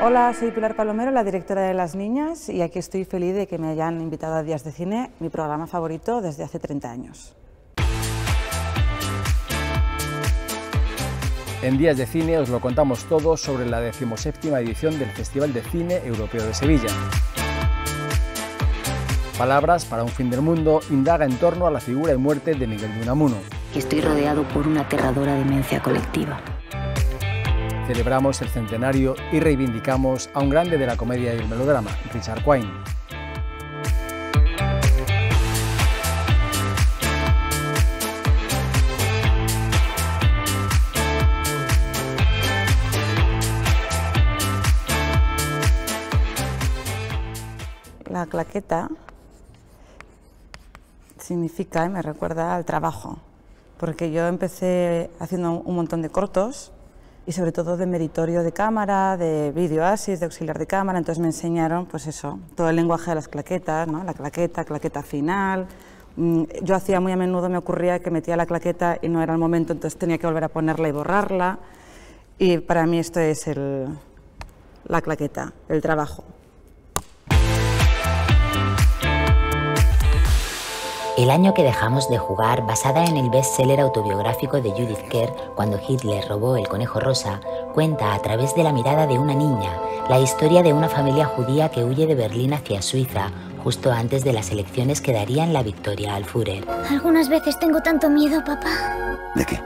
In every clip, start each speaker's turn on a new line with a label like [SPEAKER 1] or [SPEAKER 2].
[SPEAKER 1] Hola, soy Pilar Palomero, la directora de Las Niñas, y aquí estoy feliz de que me hayan invitado a Días de Cine, mi programa favorito desde hace 30 años.
[SPEAKER 2] En Días de Cine os lo contamos todo sobre la decimoséptima edición del Festival de Cine Europeo de Sevilla. Palabras para un fin del mundo indaga en torno a la figura y muerte de Miguel de Unamuno.
[SPEAKER 3] Estoy rodeado por una aterradora demencia colectiva.
[SPEAKER 2] Celebramos el centenario y reivindicamos a un grande de la comedia y el melodrama, Richard Quine.
[SPEAKER 1] La claqueta significa y me recuerda al trabajo, porque yo empecé haciendo un montón de cortos y sobre todo de meritorio de cámara, de vídeo asis, de auxiliar de cámara, entonces me enseñaron pues eso, todo el lenguaje de las claquetas, ¿no? la claqueta, claqueta final. Mm, yo hacía muy a menudo, me ocurría que metía la claqueta y no era el momento, entonces tenía que volver a ponerla y borrarla. Y para mí esto es el, la claqueta, el trabajo.
[SPEAKER 3] El año que dejamos de jugar, basada en el bestseller autobiográfico de Judith Kerr, Cuando Hitler robó el conejo rosa, cuenta a través de la mirada de una niña la historia de una familia judía que huye de Berlín hacia Suiza justo antes de las elecciones que darían la victoria al Führer.
[SPEAKER 4] Algunas veces tengo tanto miedo, papá.
[SPEAKER 5] ¿De qué?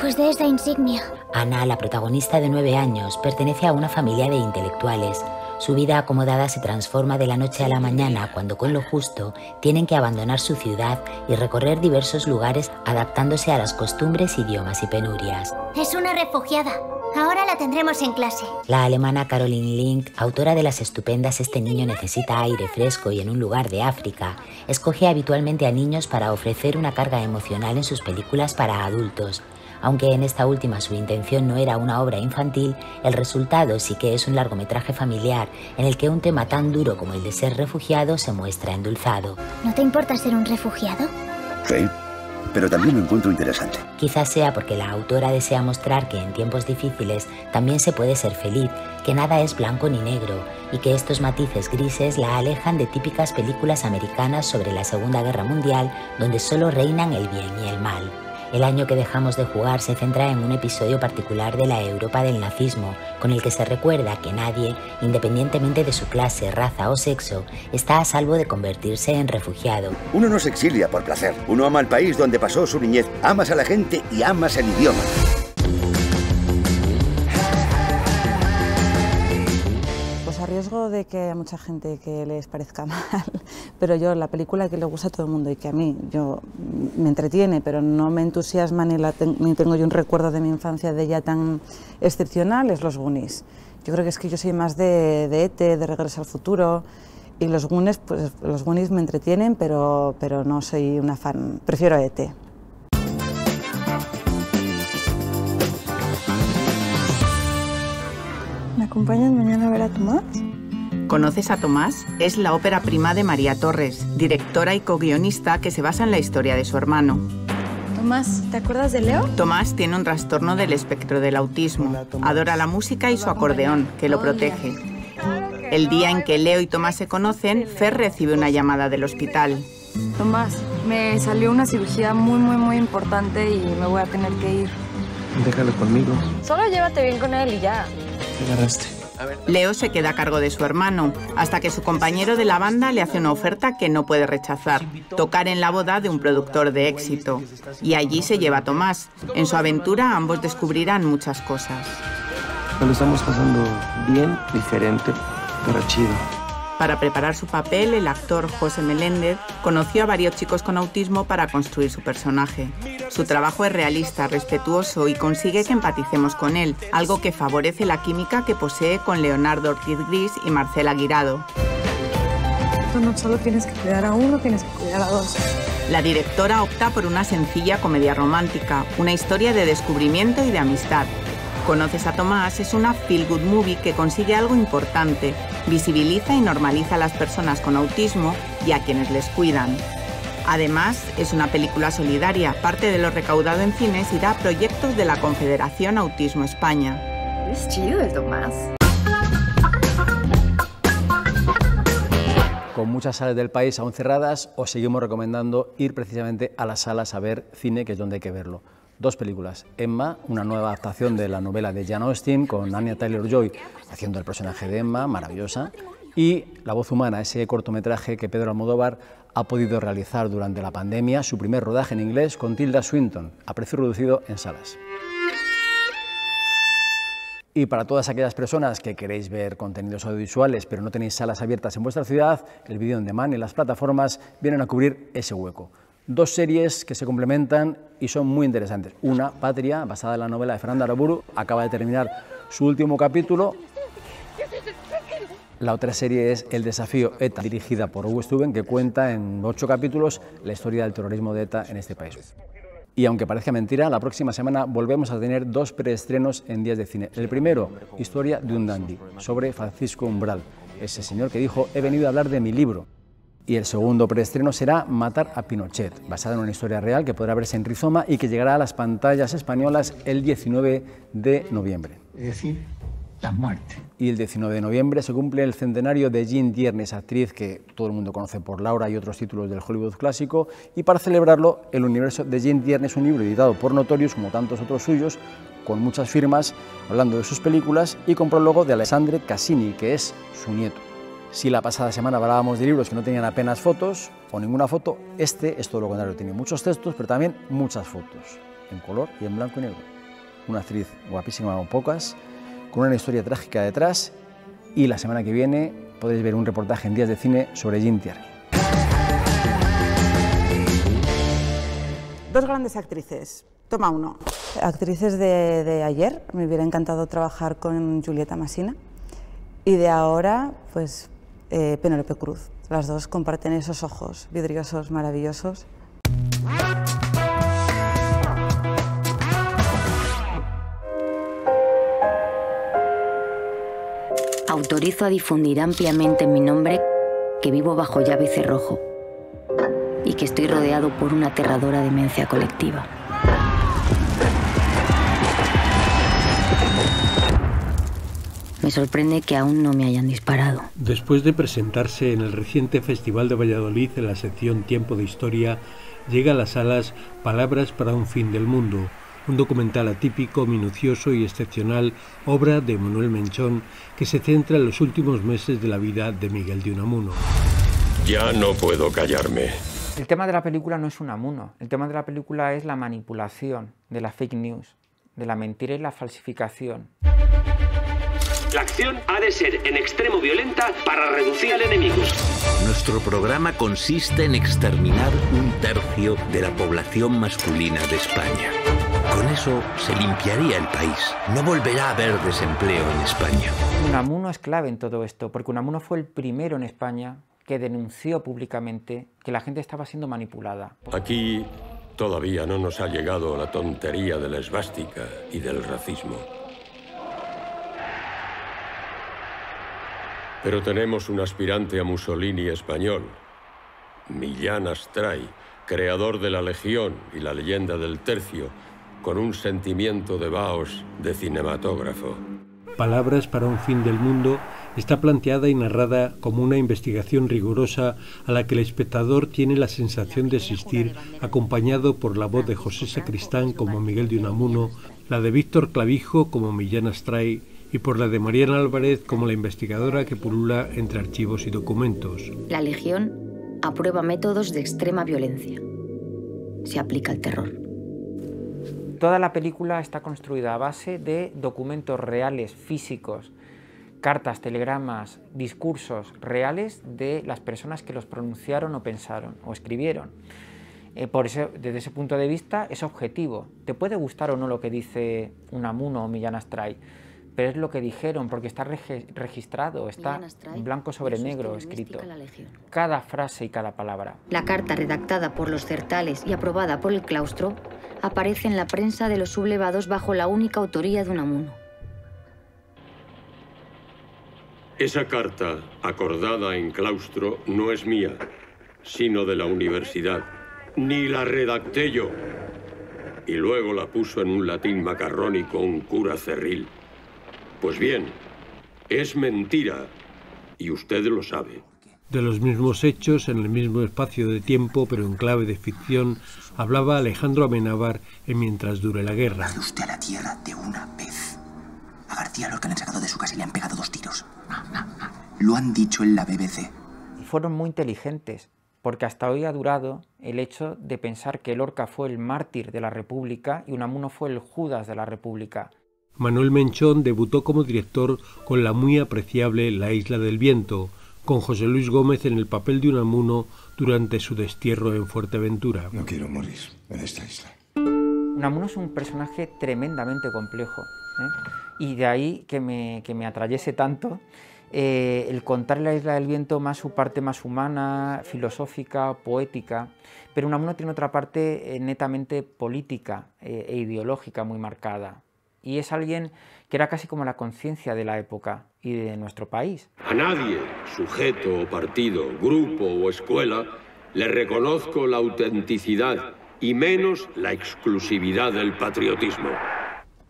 [SPEAKER 4] Pues de esa insignia.
[SPEAKER 3] Ana, la protagonista de nueve años, pertenece a una familia de intelectuales. Su vida acomodada se transforma de la noche a la mañana cuando con lo justo tienen que abandonar su ciudad y recorrer diversos lugares adaptándose a las costumbres, idiomas y penurias.
[SPEAKER 4] Es una refugiada. Ahora la tendremos en clase.
[SPEAKER 3] La alemana Caroline Link, autora de las estupendas Este niño necesita aire fresco y en un lugar de África, escoge habitualmente a niños para ofrecer una carga emocional en sus películas para adultos. Aunque en esta última su intención no era una obra infantil, el resultado sí que es un largometraje familiar en el que un tema tan duro como el de ser refugiado se muestra endulzado.
[SPEAKER 4] ¿No te importa ser un refugiado?
[SPEAKER 5] Sí, pero también lo encuentro interesante.
[SPEAKER 3] Quizás sea porque la autora desea mostrar que en tiempos difíciles también se puede ser feliz, que nada es blanco ni negro y que estos matices grises la alejan de típicas películas americanas sobre la Segunda Guerra Mundial donde solo reinan el bien y el mal. El año que dejamos de jugar se centra en un episodio particular de la Europa del nazismo, con el que se recuerda que nadie, independientemente de su clase, raza o sexo, está a salvo de convertirse en refugiado.
[SPEAKER 5] Uno no se exilia por placer. Uno ama el país donde pasó su niñez, amas a la gente y amas el idioma.
[SPEAKER 1] Riesgo de que a mucha gente que les parezca mal, pero yo la película que le gusta a todo el mundo y que a mí yo me entretiene, pero no me entusiasma ni, la ten- ni tengo yo un recuerdo de mi infancia de ella tan excepcional, es Los Goonies. Yo creo que es que yo soy más de, de ET, de Regreso al Futuro, y los Goonies, pues los Goonies me entretienen, pero, pero no soy una fan, prefiero ET.
[SPEAKER 6] ¿Me acompañas mañana a ver a Tomás?
[SPEAKER 7] ¿Conoces a Tomás? Es la ópera prima de María Torres, directora y co-guionista que se basa en la historia de su hermano.
[SPEAKER 6] Tomás, ¿te acuerdas de Leo?
[SPEAKER 7] Tomás tiene un trastorno del espectro del autismo. Adora la música y su acordeón, que lo protege. El día en que Leo y Tomás se conocen, Fer recibe una llamada del hospital.
[SPEAKER 6] Tomás, me salió una cirugía muy, muy, muy importante y me voy a tener que ir.
[SPEAKER 8] Déjalo conmigo.
[SPEAKER 6] Solo llévate bien con él y ya.
[SPEAKER 8] Te agarraste.
[SPEAKER 7] Leo se queda a cargo de su hermano, hasta que su compañero de la banda le hace una oferta que no puede rechazar, tocar en la boda de un productor de éxito. Y allí se lleva a Tomás. En su aventura ambos descubrirán muchas cosas.
[SPEAKER 8] Lo estamos pasando bien, diferente, pero chido.
[SPEAKER 7] Para preparar su papel, el actor José Meléndez conoció a varios chicos con autismo para construir su personaje. Su trabajo es realista, respetuoso y consigue que empaticemos con él, algo que favorece la química que posee con Leonardo Ortiz Gris y Marcela Guirado.
[SPEAKER 6] Tú no solo tienes que cuidar a uno, tienes que cuidar a dos.
[SPEAKER 7] La directora opta por una sencilla comedia romántica, una historia de descubrimiento y de amistad. Conoces a Tomás es una feel-good movie que consigue algo importante, visibiliza y normaliza a las personas con autismo y a quienes les cuidan. Además, es una película solidaria, parte de lo recaudado en cines irá a proyectos de la Confederación Autismo España.
[SPEAKER 6] Es chido el Tomás.
[SPEAKER 2] Con muchas salas del país aún cerradas, os seguimos recomendando ir precisamente a las salas a ver cine, que es donde hay que verlo. Dos películas. Emma, una nueva adaptación de la novela de Jane Austen, con Anya Taylor-Joy haciendo el personaje de Emma, maravillosa. Y La voz humana, ese cortometraje que Pedro Almodóvar ha podido realizar durante la pandemia, su primer rodaje en inglés con Tilda Swinton, a precio reducido en salas. Y para todas aquellas personas que queréis ver contenidos audiovisuales pero no tenéis salas abiertas en vuestra ciudad, el vídeo on demand y las plataformas vienen a cubrir ese hueco. Dos series que se complementan y son muy interesantes. Una, Patria, basada en la novela de Fernanda Araburu, acaba de terminar su último capítulo. La otra serie es El desafío ETA, dirigida por Hugo Stuben, que cuenta en ocho capítulos la historia del terrorismo de ETA en este país. Y aunque parezca mentira, la próxima semana volvemos a tener dos preestrenos en días de cine. El primero, Historia de un dandy, sobre Francisco Umbral, ese señor que dijo, he venido a hablar de mi libro. Y el segundo preestreno será Matar a Pinochet, basada en una historia real que podrá verse en Rizoma y que llegará a las pantallas españolas el 19 de noviembre.
[SPEAKER 9] Es decir, la muerte.
[SPEAKER 2] Y el 19 de noviembre se cumple el centenario de Jean Tiernes, actriz que todo el mundo conoce por Laura y otros títulos del Hollywood clásico, y para celebrarlo, el universo de Jean Tiernes, un libro editado por Notorious, como tantos otros suyos, con muchas firmas, hablando de sus películas, y con prólogo de Alessandre Cassini, que es su nieto. Si la pasada semana hablábamos de libros que no tenían apenas fotos o ninguna foto, este es todo lo contrario, tiene muchos textos, pero también muchas fotos, en color y en blanco y negro. Una actriz guapísima o pocas, con una historia trágica detrás y la semana que viene podéis ver un reportaje en Días de Cine sobre Jean Tierney.
[SPEAKER 1] Dos grandes actrices. Toma uno. Actrices de, de, ayer, me hubiera encantado trabajar con Julieta Masina. Y de ahora, pues eh, Penélope Cruz. Las dos comparten esos ojos vidriosos, maravillosos.
[SPEAKER 3] Autorizo a difundir ampliamente en mi nombre que vivo bajo llave y cerrojo y que estoy rodeado por una aterradora demencia colectiva. Me sorprende que aún no me hayan disparado.
[SPEAKER 10] Después de presentarse en el reciente Festival de Valladolid en la sección Tiempo de Historia, llega a las salas Palabras para un fin del mundo, un documental atípico, minucioso y excepcional, obra de Manuel Menchón, que se centra en los últimos meses de la vida de Miguel de Unamuno.
[SPEAKER 11] Ya no puedo callarme.
[SPEAKER 12] El tema de la película no es Unamuno, el tema de la película es la manipulación de la fake news, de la mentira y la falsificación.
[SPEAKER 13] La acción ha de ser en extremo violenta para reducir al enemigo.
[SPEAKER 14] Nuestro programa consiste en exterminar un tercio de la población masculina de España. Con eso se limpiaría el país. No volverá a haber desempleo en España.
[SPEAKER 12] Unamuno es clave en todo esto, porque Unamuno fue el primero en España que denunció públicamente que la gente estaba siendo manipulada.
[SPEAKER 11] Aquí todavía no nos ha llegado la tontería de la esvástica y del racismo. Pero tenemos un aspirante a Mussolini español, Millán Astray, creador de la Legión y la leyenda del Tercio, con un sentimiento de vaos de cinematógrafo.
[SPEAKER 10] Palabras para un fin del mundo está planteada y narrada como una investigación rigurosa a la que el espectador tiene la sensación de asistir acompañado por la voz de José Sacristán como Miguel de Unamuno, la de Víctor Clavijo como Millán Astray y por la de Mariana Álvarez como la investigadora que pulula entre archivos y documentos.
[SPEAKER 3] La Legión aprueba métodos de extrema violencia. Se aplica el terror.
[SPEAKER 12] Toda la película está construida a base de documentos reales, físicos, cartas, telegramas, discursos reales de las personas que los pronunciaron o pensaron o escribieron. Eh, por eso, desde ese punto de vista, es objetivo. Te puede gustar o no lo que dice Unamuno o Millán Astray, pero es lo que dijeron, porque está registrado, está blanco sobre negro escrito. Cada frase y cada palabra.
[SPEAKER 3] La carta redactada por los certales y aprobada por el claustro aparece en la prensa de los sublevados bajo la única autoría de Unamuno.
[SPEAKER 11] Esa carta, acordada en claustro, no es mía, sino de la universidad. Ni la redacté yo. Y luego la puso en un latín macarrónico un cura cerril. Pues bien, es mentira, y usted lo sabe.
[SPEAKER 10] De los mismos hechos, en el mismo espacio de tiempo, pero en clave de ficción, hablaba Alejandro Amenábar en Mientras dure la guerra.
[SPEAKER 15] usted a la tierra de una vez. A García Lorca le han sacado de su casa y le han pegado dos tiros. Lo han dicho en la BBC.
[SPEAKER 12] Fueron muy inteligentes, porque hasta hoy ha durado el hecho de pensar que Lorca fue el mártir de la República y Unamuno fue el Judas de la República.
[SPEAKER 10] Manuel Menchón debutó como director con la muy apreciable La Isla del Viento, con José Luis Gómez en el papel de Unamuno durante su destierro en Fuerteventura.
[SPEAKER 16] No quiero morir en esta isla.
[SPEAKER 12] Unamuno es un personaje tremendamente complejo ¿eh? y de ahí que me, que me atrayese tanto eh, el contar la isla del viento más su parte más humana, filosófica, poética, pero Unamuno tiene otra parte eh, netamente política eh, e ideológica muy marcada. Y es alguien que era casi como la conciencia de la época y de nuestro país.
[SPEAKER 11] A nadie, sujeto o partido, grupo o escuela, le reconozco la autenticidad y menos la exclusividad del patriotismo.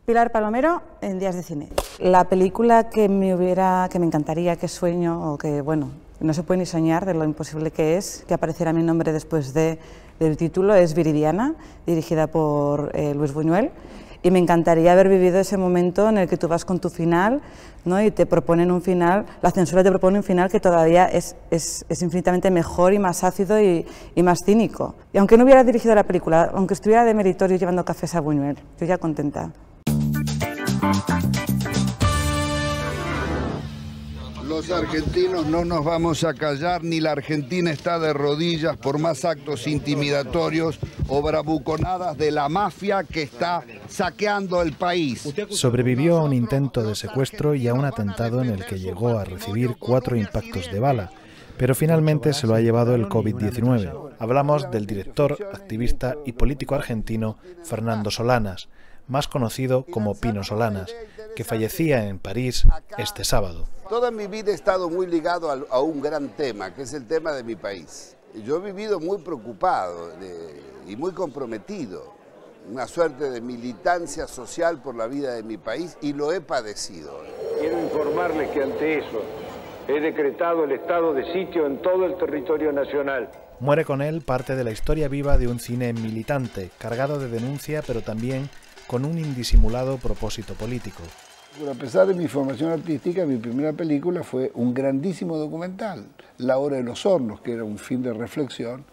[SPEAKER 1] Pilar Palomero en Días de Cine. La película que me hubiera, que me encantaría, que sueño, o que bueno, no se puede ni soñar de lo imposible que es, que apareciera mi nombre después de, del título, es Viridiana, dirigida por eh, Luis Buñuel. Y me encantaría haber vivido ese momento en el que tú vas con tu final ¿no? y te proponen un final, la censura te propone un final que todavía es, es, es infinitamente mejor y más ácido y, y, más cínico. Y aunque no hubiera dirigido la película, aunque estuviera de meritorio llevando cafés a Buñuel, yo ya contenta.
[SPEAKER 17] Los argentinos no nos vamos a callar, ni la Argentina está de rodillas por más actos intimidatorios o bravuconadas de la mafia que está saqueando el país.
[SPEAKER 18] Sobrevivió a un intento de secuestro y a un atentado en el que llegó a recibir cuatro impactos de bala, pero finalmente se lo ha llevado el COVID-19. Hablamos del director, activista y político argentino Fernando Solanas, más conocido como Pino Solanas, que fallecía en París este sábado.
[SPEAKER 17] Toda mi vida he estado muy ligado a, a un gran tema, que es el tema de mi país. Yo he vivido muy preocupado de, y muy comprometido, una suerte de militancia social por la vida de mi país y lo he padecido.
[SPEAKER 19] Quiero informarles que ante eso he decretado el estado de sitio en todo el territorio nacional.
[SPEAKER 18] Muere con él parte de la historia viva de un cine militante, cargado de denuncia, pero también con un indisimulado propósito político.
[SPEAKER 17] A pesar de mi formación artística, mi primera película fue un grandísimo documental, La Hora de los Hornos, que era un fin de reflexión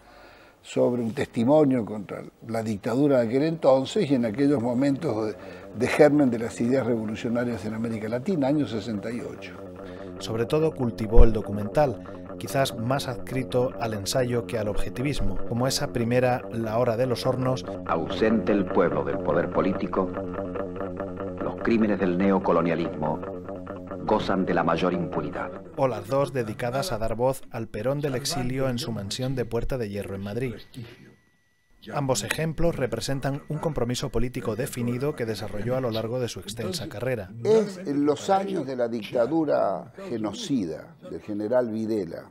[SPEAKER 17] sobre un testimonio contra la dictadura de aquel entonces y en aquellos momentos de, de germen de las ideas revolucionarias en América Latina, año 68.
[SPEAKER 18] Sobre todo cultivó el documental, quizás más adscrito al ensayo que al objetivismo, como esa primera La Hora de los Hornos.
[SPEAKER 20] Ausente el pueblo del poder político, crímenes del neocolonialismo gozan de la mayor impunidad.
[SPEAKER 18] O las dos dedicadas a dar voz al Perón del exilio en su mansión de Puerta de Hierro en Madrid. Ambos ejemplos representan un compromiso político definido que desarrolló a lo largo de su extensa carrera.
[SPEAKER 17] Es en los años de la dictadura genocida del general Videla,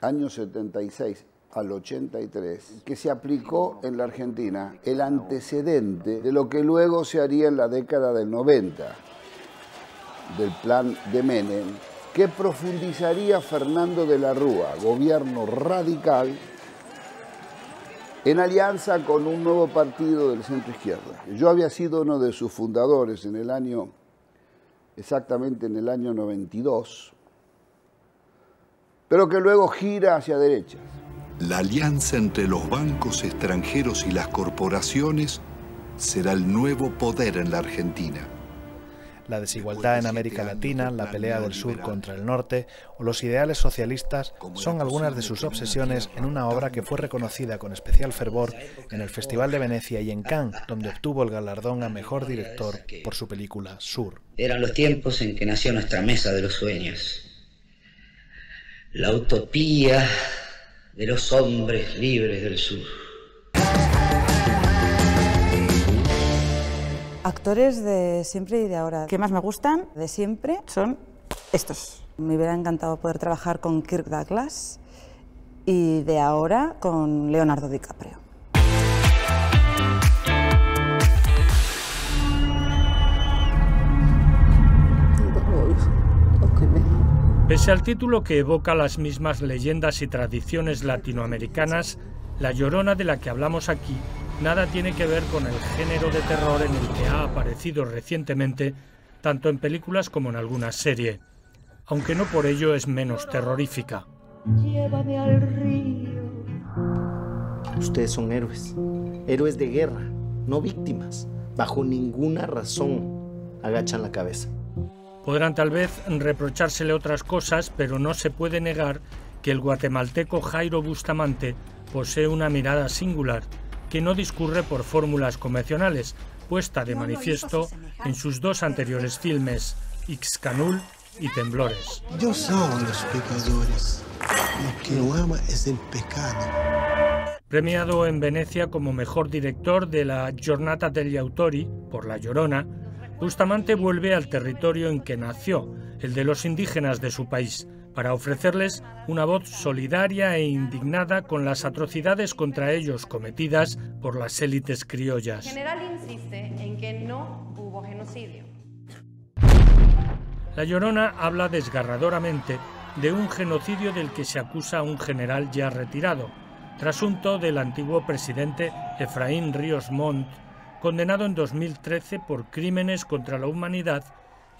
[SPEAKER 17] años 76 al 83, que se aplicó en la Argentina el antecedente de lo que luego se haría en la década del 90, del plan de Menem, que profundizaría Fernando de la Rúa, gobierno radical, en alianza con un nuevo partido del centro izquierda. Yo había sido uno de sus fundadores en el año, exactamente en el año 92, pero que luego gira hacia derecha.
[SPEAKER 21] La alianza entre los bancos extranjeros y las corporaciones será el nuevo poder en la Argentina.
[SPEAKER 18] La desigualdad en América Latina, la pelea del sur contra el norte o los ideales socialistas son algunas de sus obsesiones en una obra que fue reconocida con especial fervor en el Festival de Venecia y en Cannes, donde obtuvo el galardón a mejor director por su película Sur.
[SPEAKER 22] Eran los tiempos en que nació nuestra mesa de los sueños. La utopía de los hombres libres del sur.
[SPEAKER 1] Actores de siempre y de ahora que más me gustan de siempre son estos. Me hubiera encantado poder trabajar con Kirk Douglas y de ahora con Leonardo DiCaprio.
[SPEAKER 23] Pese al título que evoca las mismas leyendas y tradiciones latinoamericanas, La Llorona de la que hablamos aquí nada tiene que ver con el género de terror en el que ha aparecido recientemente, tanto en películas como en alguna serie, aunque no por ello es menos terrorífica.
[SPEAKER 24] Llévame al río.
[SPEAKER 25] Ustedes son héroes, héroes de guerra, no víctimas. Bajo ninguna razón agachan la cabeza.
[SPEAKER 23] Podrán tal vez reprochársele otras cosas, pero no se puede negar que el guatemalteco Jairo Bustamante posee una mirada singular que no discurre por fórmulas convencionales, puesta de manifiesto en sus dos anteriores filmes, Ixcanul y Temblores.
[SPEAKER 26] Yo son los pecadores. Lo que no ama es el pecado.
[SPEAKER 23] Premiado en Venecia como mejor director de la Giornata degli Autori por La Llorona, Bustamante vuelve al territorio en que nació, el de los indígenas de su país, para ofrecerles una voz solidaria e indignada con las atrocidades contra ellos cometidas por las élites criollas.
[SPEAKER 27] El general insiste en que no hubo genocidio.
[SPEAKER 23] La Llorona habla desgarradoramente de un genocidio del que se acusa a un general ya retirado, trasunto del antiguo presidente Efraín Ríos Montt, condenado en 2013 por crímenes contra la humanidad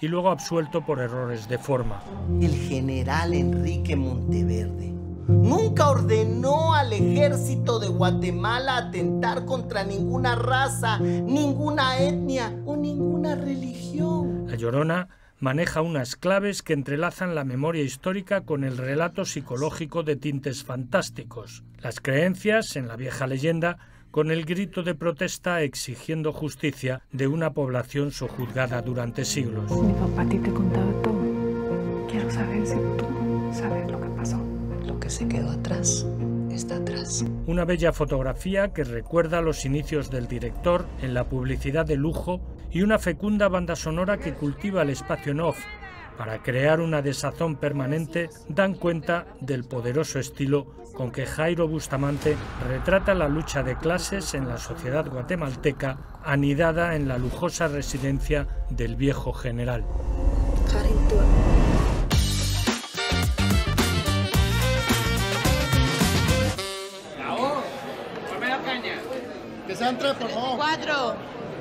[SPEAKER 23] y luego absuelto por errores de forma.
[SPEAKER 25] El general Enrique Monteverde nunca ordenó al ejército de Guatemala atentar contra ninguna raza, ninguna etnia o ninguna religión.
[SPEAKER 23] La Llorona maneja unas claves que entrelazan la memoria histórica con el relato psicológico de tintes fantásticos. Las creencias en la vieja leyenda con el grito de protesta exigiendo justicia de una población sojuzgada durante siglos.
[SPEAKER 28] Mi papá a ti te contaba todo. Quiero saber si tú sabes lo que pasó.
[SPEAKER 25] Lo que se quedó atrás está atrás.
[SPEAKER 23] Una bella fotografía que recuerda los inicios del director en la publicidad de lujo y una fecunda banda sonora que cultiva el espacio en off para crear una desazón permanente dan cuenta del poderoso estilo con que Jairo Bustamante retrata la lucha de clases en la sociedad guatemalteca anidada en la lujosa residencia del viejo general.
[SPEAKER 24] por favor. Cuatro.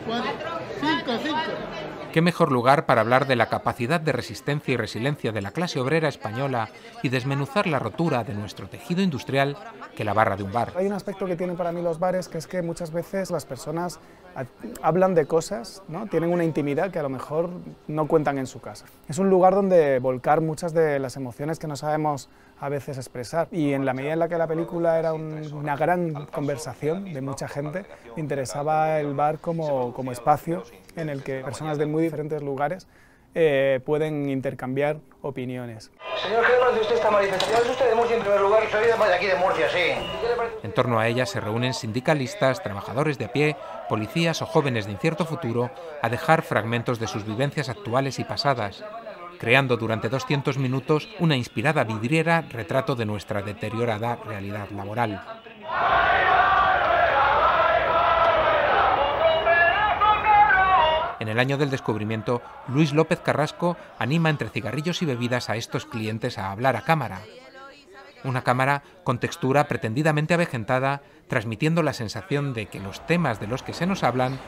[SPEAKER 24] Cuatro. Cinco, cinco.
[SPEAKER 29] ¿Qué mejor lugar para hablar de la capacidad de resistencia y resiliencia de la clase obrera española y desmenuzar la rotura de nuestro tejido industrial que la barra de un bar?
[SPEAKER 30] Hay un aspecto que tienen para mí los bares que es que muchas veces las personas hablan de cosas, ¿no? tienen una intimidad que a lo mejor no cuentan en su casa. Es un lugar donde volcar muchas de las emociones que no sabemos a veces expresar. Y en la medida en la que la película era una gran conversación de mucha gente, interesaba el bar como, como espacio en el que personas de muy diferentes lugares eh, pueden intercambiar opiniones.
[SPEAKER 31] Señor, ¿qué le usted esta manifestación? ¿Es usted de Murcia en primer lugar? Soy de aquí de Murcia, sí.
[SPEAKER 29] En torno a ella se reúnen sindicalistas, trabajadores de a pie, policías o jóvenes de incierto futuro a dejar fragmentos de sus vivencias actuales y pasadas, creando durante 200 minutos una inspirada vidriera retrato de nuestra deteriorada realidad laboral. En el año del descubrimiento, Luis López Carrasco anima entre cigarrillos y bebidas a estos clientes a hablar a cámara. Una cámara con textura pretendidamente avejentada, transmitiendo la sensación de que los temas de los que se nos hablan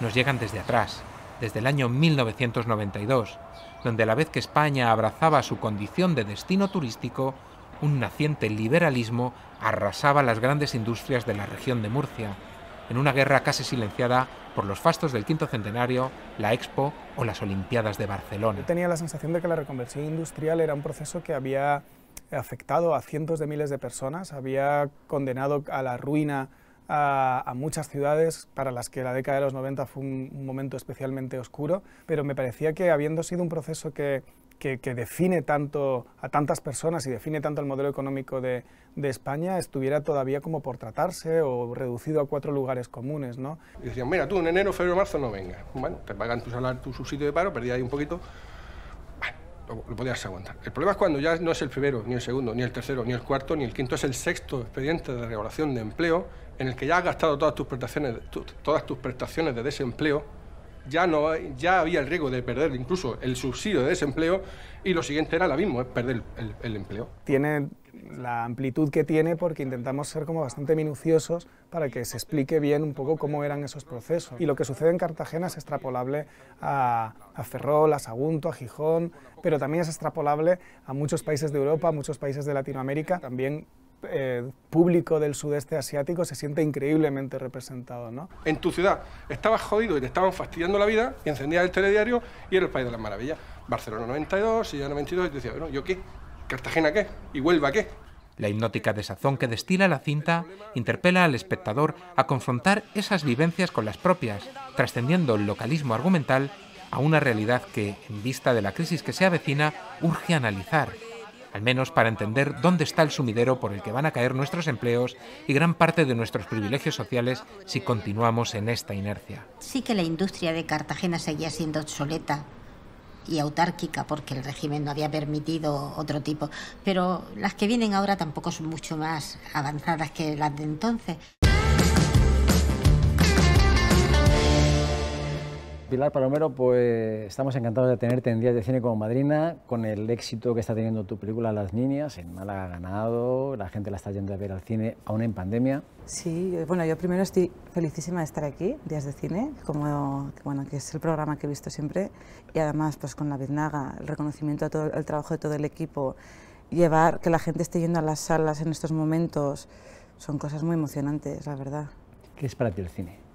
[SPEAKER 29] nos llegan desde atrás, desde el año 1992, donde a la vez que España abrazaba su condición de destino turístico, un naciente liberalismo arrasaba las grandes industrias de la región de Murcia, en una guerra casi silenciada por los fastos del quinto centenario, la Expo o las Olimpiadas de Barcelona.
[SPEAKER 30] tenía la sensación de que la reconversión industrial era un proceso que había afectado a cientos de miles de personas, había condenado a la ruina a, muchas ciudades para las que la década de los 90 fue un momento especialmente oscuro, pero me parecía que habiendo sido un proceso que que, define tanto a tantas personas y define tanto el modelo económico de, España estuviera todavía como por tratarse o reducido a cuatro lugares comunes. ¿no?
[SPEAKER 32] Y decían, mira, tú en enero, febrero, marzo no vengas. Bueno, te pagan tu salario, tu subsidio de paro, perdías ahí un poquito. Bueno, lo, podías aguantar. El problema es cuando ya no es el primero, ni el segundo, ni el tercero, ni el cuarto, ni el quinto, es el sexto expediente de regulación de empleo en el que ya has gastado todas tus prestaciones, todas tus prestaciones de desempleo ya, no, ya había el riesgo de perder incluso el subsidio de desempleo y lo siguiente era el abismo, es perder el, empleo.
[SPEAKER 30] Tiene la amplitud que tiene porque intentamos ser como bastante minuciosos para que se explique bien un poco cómo eran esos procesos. Y lo que sucede en Cartagena es extrapolable a, a Ferrol, a Sagunto, a Gijón, pero también es extrapolable a muchos países de Europa, a muchos países de Latinoamérica, también eh, público del sudeste asiático se siente increíblemente representado. ¿no?
[SPEAKER 32] En tu ciudad estabas jodido y te estaban fastidiando la vida y encendías el telediario y era el país de las maravillas. Barcelona 92, Sevilla 92 y te decías, bueno, ¿yo qué? ¿Cartagena qué? ¿Y Huelva qué?
[SPEAKER 29] La hipnótica desazón que destila la cinta interpela al espectador a confrontar esas vivencias con las propias, trascendiendo el localismo argumental a una realidad que, en vista de la crisis que se avecina, urge analizar, al menos para entender dónde está el sumidero por el que van a caer nuestros empleos y gran parte de nuestros privilegios sociales si continuamos en esta inercia.
[SPEAKER 33] Sí que la industria de Cartagena seguía siendo obsoleta y autárquica porque el régimen no había permitido otro tipo, pero las que vienen ahora tampoco son mucho más avanzadas que las de entonces.
[SPEAKER 34] Pilar Palomero, pues estamos encantados de tenerte en Días de Cine como madrina, con el éxito que está teniendo tu película Las Niñas, en Málaga ha ganado, la gente la está yendo a ver al cine, aún en pandemia.
[SPEAKER 1] Sí, bueno, yo primero estoy felicísima de estar aquí, Días de Cine, como, bueno, que es el programa que he visto siempre, y además pues con la Biznaga, el reconocimiento a todo el trabajo de todo el equipo, llevar que la gente esté yendo a las salas en estos momentos, son cosas muy emocionantes, la verdad.
[SPEAKER 34] ¿Qué es para ti el cine?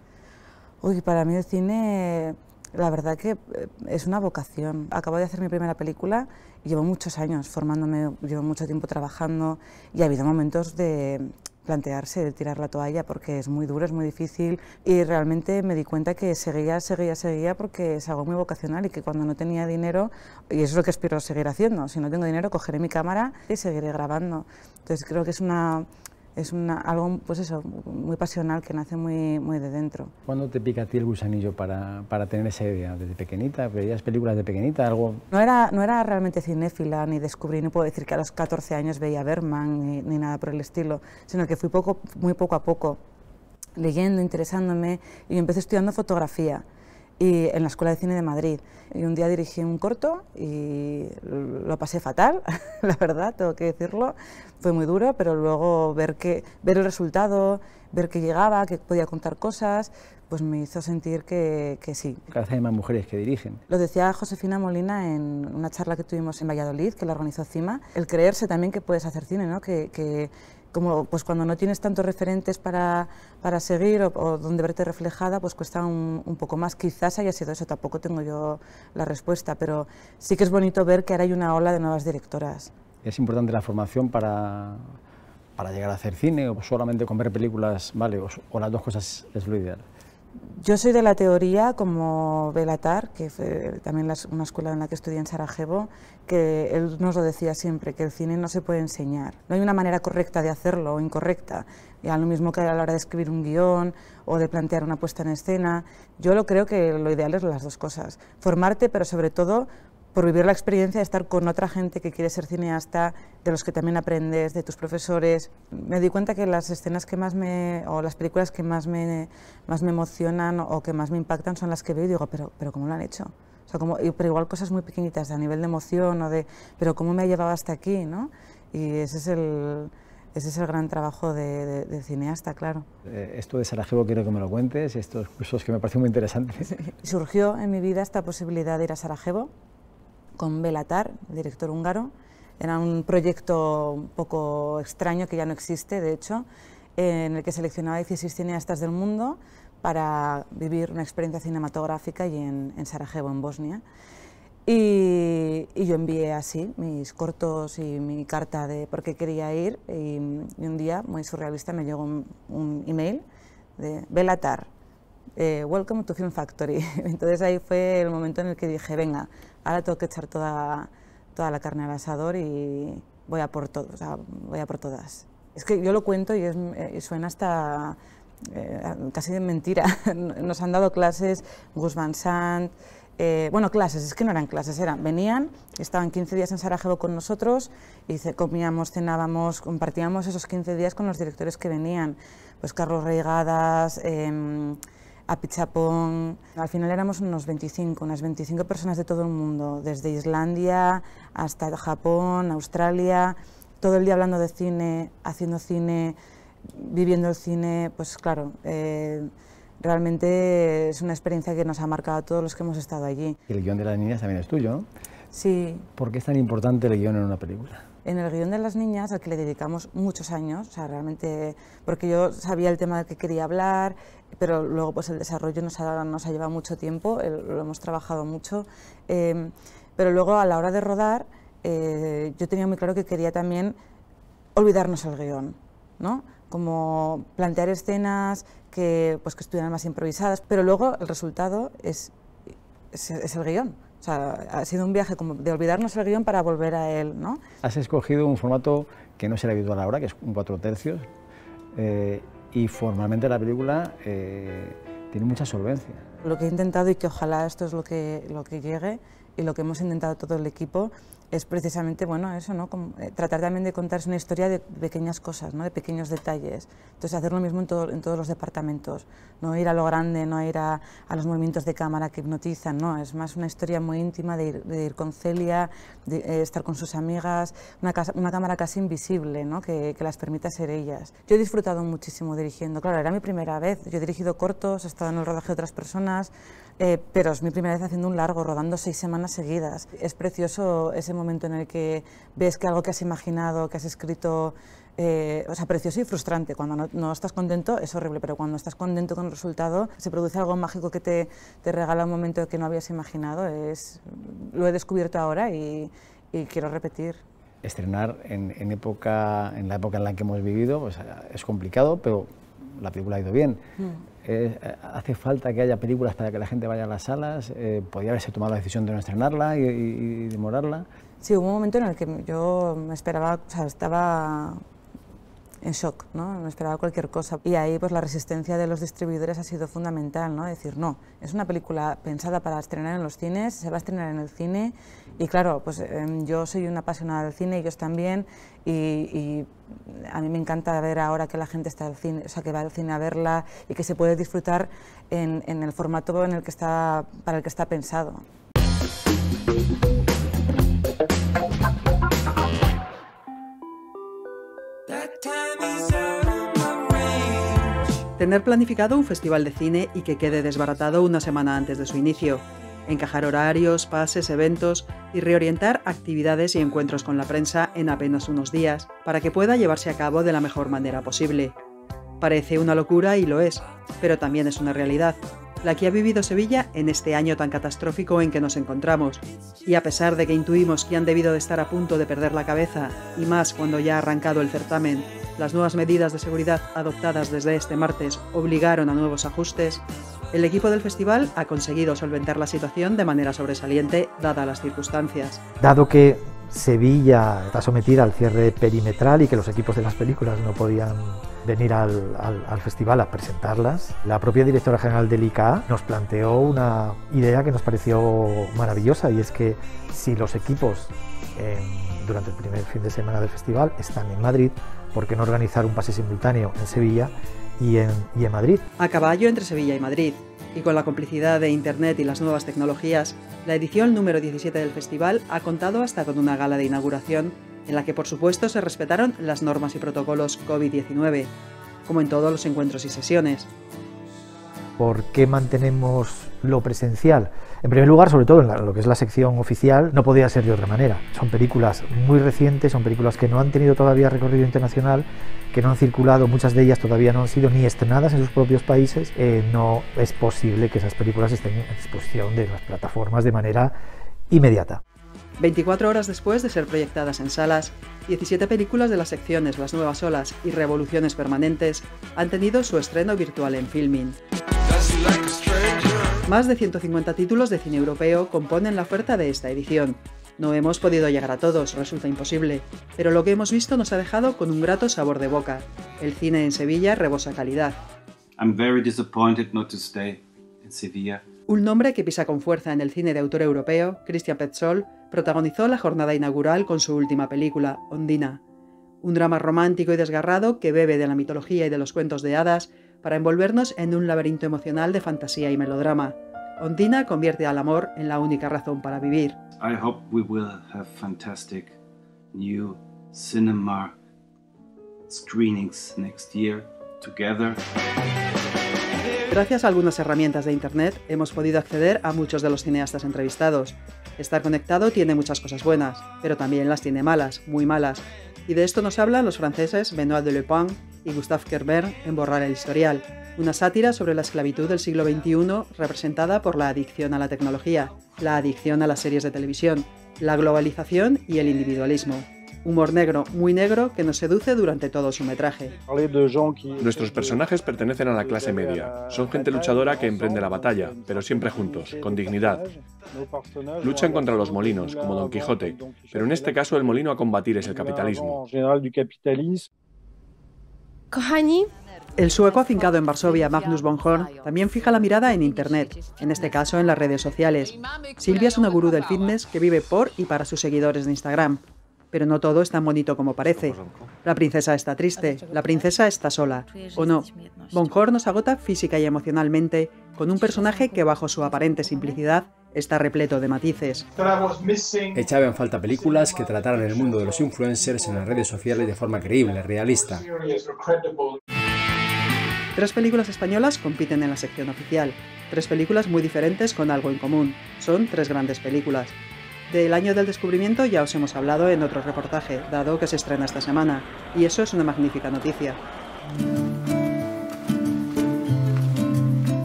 [SPEAKER 1] Uy, para mí el cine, la verdad que eh, es una vocación. Acabo de hacer mi primera película y llevo muchos años formándome, llevo mucho tiempo trabajando y ha habido momentos de plantearse, de tirar la toalla porque es muy duro, es muy difícil y realmente me di cuenta que seguía, seguía, seguía porque es algo muy vocacional y que cuando no tenía dinero, y eso es lo que espero seguir haciendo, si no tengo dinero cogeré mi cámara y seguiré grabando. Entonces creo que es una es una, algo pues eso, muy pasional que nace muy, muy de dentro.
[SPEAKER 34] ¿Cuándo te pica a ti el gusanillo para, para tener esa idea? ¿Desde pequeñita? ¿Veías películas de pequeñita? Algo...
[SPEAKER 1] No, era, no era realmente cinéfila, ni descubrí, no puedo decir que a los 14 años veía Berman, ni, ni nada por el estilo, sino que fui poco, muy poco a poco leyendo, interesándome, y empecé estudiando fotografía y en la Escuela de Cine de Madrid. Y un día dirigí un corto y lo pasé fatal, la verdad, tengo que decirlo. Fue muy duro, pero luego ver, que, ver el resultado, ver que llegaba, que podía contar cosas, pues me hizo sentir que, que sí.
[SPEAKER 34] Cada vez hay más mujeres que dirigen.
[SPEAKER 1] Lo decía Josefina Molina en una charla que tuvimos en Valladolid, que la organizó CIMA, el creerse también que puedes hacer cine, ¿no? que, que como pues cuando no tienes tantos referentes para, para seguir o, donde verte reflejada, pues cuesta un, un, poco más. Quizás haya sido eso, tampoco tengo yo la respuesta, pero sí que es bonito ver que ahora hay una ola de nuevas directoras.
[SPEAKER 34] ¿Es importante la formación para, para llegar a hacer cine o solamente con películas, vale, o las dos cosas es lo ideal?
[SPEAKER 1] Yo soy de la teoría, como Belatar, que fue también una escuela en la que estudié en Sarajevo, que él nos lo decía siempre, que el cine no se puede enseñar. No hay una manera correcta de hacerlo o incorrecta. Ya lo mismo que a la hora de escribir un guion o de plantear una puesta en escena. Yo lo creo que lo ideal es las dos cosas. Formarte, pero sobre todo por vivir la experiencia de estar con otra gente que quiere ser cineasta, de los que también aprendes, de tus profesores. Me di cuenta que las escenas que más me, o las películas que más me, más me emocionan o que más me impactan son las que veo y digo, pero, pero ¿cómo lo han hecho? O sea, como, pero igual cosas muy pequeñitas a nivel de emoción o de, pero ¿cómo me ha llevado hasta aquí? ¿no? Y ese es el, ese es el gran trabajo de, de, de cineasta, claro.
[SPEAKER 34] Eh, esto de Sarajevo quiero que me lo cuentes, estos cursos que me parecen muy interesantes.
[SPEAKER 1] Surgió en mi vida esta posibilidad de ir a Sarajevo, con Belatar, director húngaro. Era un proyecto un poco extraño que ya no existe, de hecho, en el que seleccionaba 16 cineastas del mundo para vivir una experiencia cinematográfica y en, Sarajevo, en Bosnia. Y, yo envié así mis cortos y mi carta de por qué quería ir y, un día, muy surrealista, me llegó un, un email de Belatar, eh, Welcome to Film Factory. Entonces ahí fue el momento en el que dije, venga, ahora tengo que echar toda, toda la carne al asador y voy a por todo, o sea, voy a por todas. Es que yo lo cuento y, y suena hasta eh, casi de mentira. Nos han dado clases Gus Van Sant, eh, bueno, clases, es que no eran clases, eran, venían, estaban 15 días en Sarajevo con nosotros y comíamos, cenábamos, compartíamos esos 15 días con los directores que venían, pues Carlos Reigadas, eh, a Pichapón. Al final éramos unos 25, unas 25 personas de todo el mundo, desde Islandia hasta Japón, Australia, todo el día hablando de cine, haciendo cine, viviendo el cine, pues claro, eh, realmente es una experiencia que nos ha marcado a todos los que hemos estado allí.
[SPEAKER 34] el guion de las niñas también es tuyo, ¿no?
[SPEAKER 1] Sí.
[SPEAKER 34] ¿Por qué es tan importante el guion en una película?
[SPEAKER 1] En el guion de las niñas, al que le dedicamos muchos años, o sea, realmente, porque yo sabía el tema del que quería hablar, pero luego pues el desarrollo nos ha, llevado mucho tiempo, lo hemos trabajado mucho, eh, pero luego a la hora de rodar, eh, yo tenía muy claro que quería también olvidarnos el guion, ¿no? como plantear escenas que, pues, que estuvieran más improvisadas, pero luego el resultado es, es, el guion. O sea, ha sido un viaje como de olvidarnos el guion para volver a él. ¿no?
[SPEAKER 34] Has escogido un formato que no será habitual ahora, que es un cuatro tercios, eh, y formalmente la película eh, tiene mucha solvencia.
[SPEAKER 1] Lo que he intentado y que ojalá esto es lo que, lo que llegue y lo que hemos intentado todo el equipo es precisamente bueno eso no eh, tratar también de contarse una historia de pequeñas cosas no de pequeños detalles. Entonces hacer lo mismo en, todo, en todos los departamentos no ir a lo grande no ir a, a, los movimientos de cámara que hipnotizan no es más una historia muy íntima de ir, con Celia de eh, estar con sus amigas una, una cámara casi invisible no que, que, las permita ser ellas. Yo he disfrutado muchísimo dirigiendo. Claro era mi primera vez. Yo he dirigido cortos he estado en el rodaje de otras personas eh, pero es mi primera vez haciendo un largo, rodando seis semanas seguidas. Es precioso ese momento en el que ves que algo que has imaginado, que has escrito, eh, o sea, precioso y frustrante. Cuando no, no, estás contento es horrible, pero cuando estás contento con el resultado, se produce algo mágico que te, te regala un momento que no habías imaginado. Es, lo he descubierto ahora y, y quiero repetir.
[SPEAKER 34] Estrenar en, en, época, en la época en la que hemos vivido pues, es complicado, pero la película ha ido bien. Mm. Eh, hace falta que haya películas para que la gente vaya a las salas, eh, podría haberse tomado la decisión de no estrenarla y, y, demorarla.
[SPEAKER 1] Sí, hubo un momento en el que yo me esperaba, o sea, estaba en shock, ¿no? Me esperaba cualquier cosa. Y ahí pues la resistencia de los distribuidores ha sido fundamental, ¿no? Decir, no, es una película pensada para estrenar en los cines, se va a estrenar en el cine y claro, pues em, yo soy una apasionada del cine, ellos también, y, y, a mí me encanta ver ahora que la gente está al cine, o sea, que va al cine a verla y que se puede disfrutar en, en el formato en el que está, para el que está pensado.
[SPEAKER 35] Tener planificado un festival de cine y que quede desbaratado una semana antes de su inicio. Encajar horarios, pases, eventos y reorientar actividades y encuentros con la prensa en apenas unos días para que pueda llevarse a cabo de la mejor manera posible. Parece una locura y lo es, pero también es una realidad, la que ha vivido Sevilla en este año tan catastrófico en que nos encontramos. Y a pesar de que intuimos que han debido de estar a punto de perder la cabeza, y más cuando ya ha arrancado el certamen, las nuevas medidas de seguridad adoptadas desde este martes obligaron a nuevos ajustes, el equipo del festival ha conseguido solventar la situación de manera sobresaliente dadas las circunstancias.
[SPEAKER 36] Dado que Sevilla está sometida al cierre perimetral y que los equipos de las películas no podían venir al, al, festival a presentarlas, la propia directora general del ICA nos planteó una idea que nos pareció maravillosa y es que si los equipos durante el primer fin de semana del festival están en Madrid, ¿por qué no organizar un pase simultáneo en Sevilla y en, y en Madrid?
[SPEAKER 35] A caballo entre Sevilla y Madrid. Y con la complicidad de Internet y las nuevas tecnologías, la edición número 17 del festival ha contado hasta con una gala de inauguración en la que por supuesto se respetaron las normas y protocolos COVID-19, como en todos los encuentros y sesiones.
[SPEAKER 36] ¿Por qué mantenemos lo presencial? En primer lugar, sobre todo en lo que es la sección oficial, no podía ser de otra manera. Son películas muy recientes, son películas que no han tenido todavía recorrido internacional, que no han circulado, muchas de ellas todavía no han sido ni estrenadas en sus propios países. Eh, no es posible que esas películas estén a disposición de las plataformas de manera inmediata.
[SPEAKER 35] 24 horas después de ser proyectadas en salas, 17 películas de las secciones Las Nuevas Olas y Revoluciones Permanentes han tenido su estreno virtual en Filming. Más de 150 títulos de cine europeo componen la oferta de esta edición. No hemos podido llegar a todos, resulta imposible, pero lo que hemos visto nos ha dejado con un grato sabor de boca. El cine en Sevilla rebosa calidad.
[SPEAKER 37] I'm very disappointed not to stay in Sevilla.
[SPEAKER 35] Un nombre que pisa con fuerza en el cine de autor europeo, Christian Petzold, protagonizó la jornada inaugural con su última película, Ondina. Un drama romántico y desgarrado que bebe de la mitología y de los cuentos de hadas, para envolvernos en un laberinto emocional de fantasía y melodrama. Ondina convierte al amor en la única razón para vivir.
[SPEAKER 37] I hope we will have fantastic new cinema screenings next year together.
[SPEAKER 35] Gracias a algunas herramientas de Internet hemos podido acceder a muchos de los cineastas entrevistados. Estar conectado tiene muchas cosas buenas, pero también las tiene malas, muy malas. Y de esto nos hablan los franceses Benoît de Le Pen y Gustave Kerber en Borrar el Historial, una sátira sobre la esclavitud del siglo XXI representada por la adicción a la tecnología, la adicción a las series de televisión, la globalización y el individualismo. Humor negro, muy negro, que nos seduce durante todo su metraje.
[SPEAKER 38] Nuestros personajes pertenecen a la clase media. Son gente luchadora que emprende la batalla, pero siempre juntos, con dignidad. Luchan contra los molinos, como Don Quijote, pero en este caso el molino a combatir es el capitalismo.
[SPEAKER 35] El sueco afincado en Varsovia, Magnus von Horn, también fija la mirada en Internet, en este caso en las redes sociales. Silvia es una gurú del fitness que vive por y para sus seguidores de Instagram. Pero no todo es tan bonito como parece. La princesa está triste, la princesa está sola, ¿o no? Von Horn nos agota física y emocionalmente con un personaje que bajo su aparente simplicidad está repleto de matices.
[SPEAKER 39] Echaba en falta películas que trataran el mundo de los influencers en las redes sociales de forma creíble, realista.
[SPEAKER 35] Tres películas españolas compiten en la sección oficial. Tres películas muy diferentes con algo en común. Son tres grandes películas. Del año del descubrimiento ya os hemos hablado en otro reportaje, dado que se estrena esta semana, y eso es una magnífica noticia.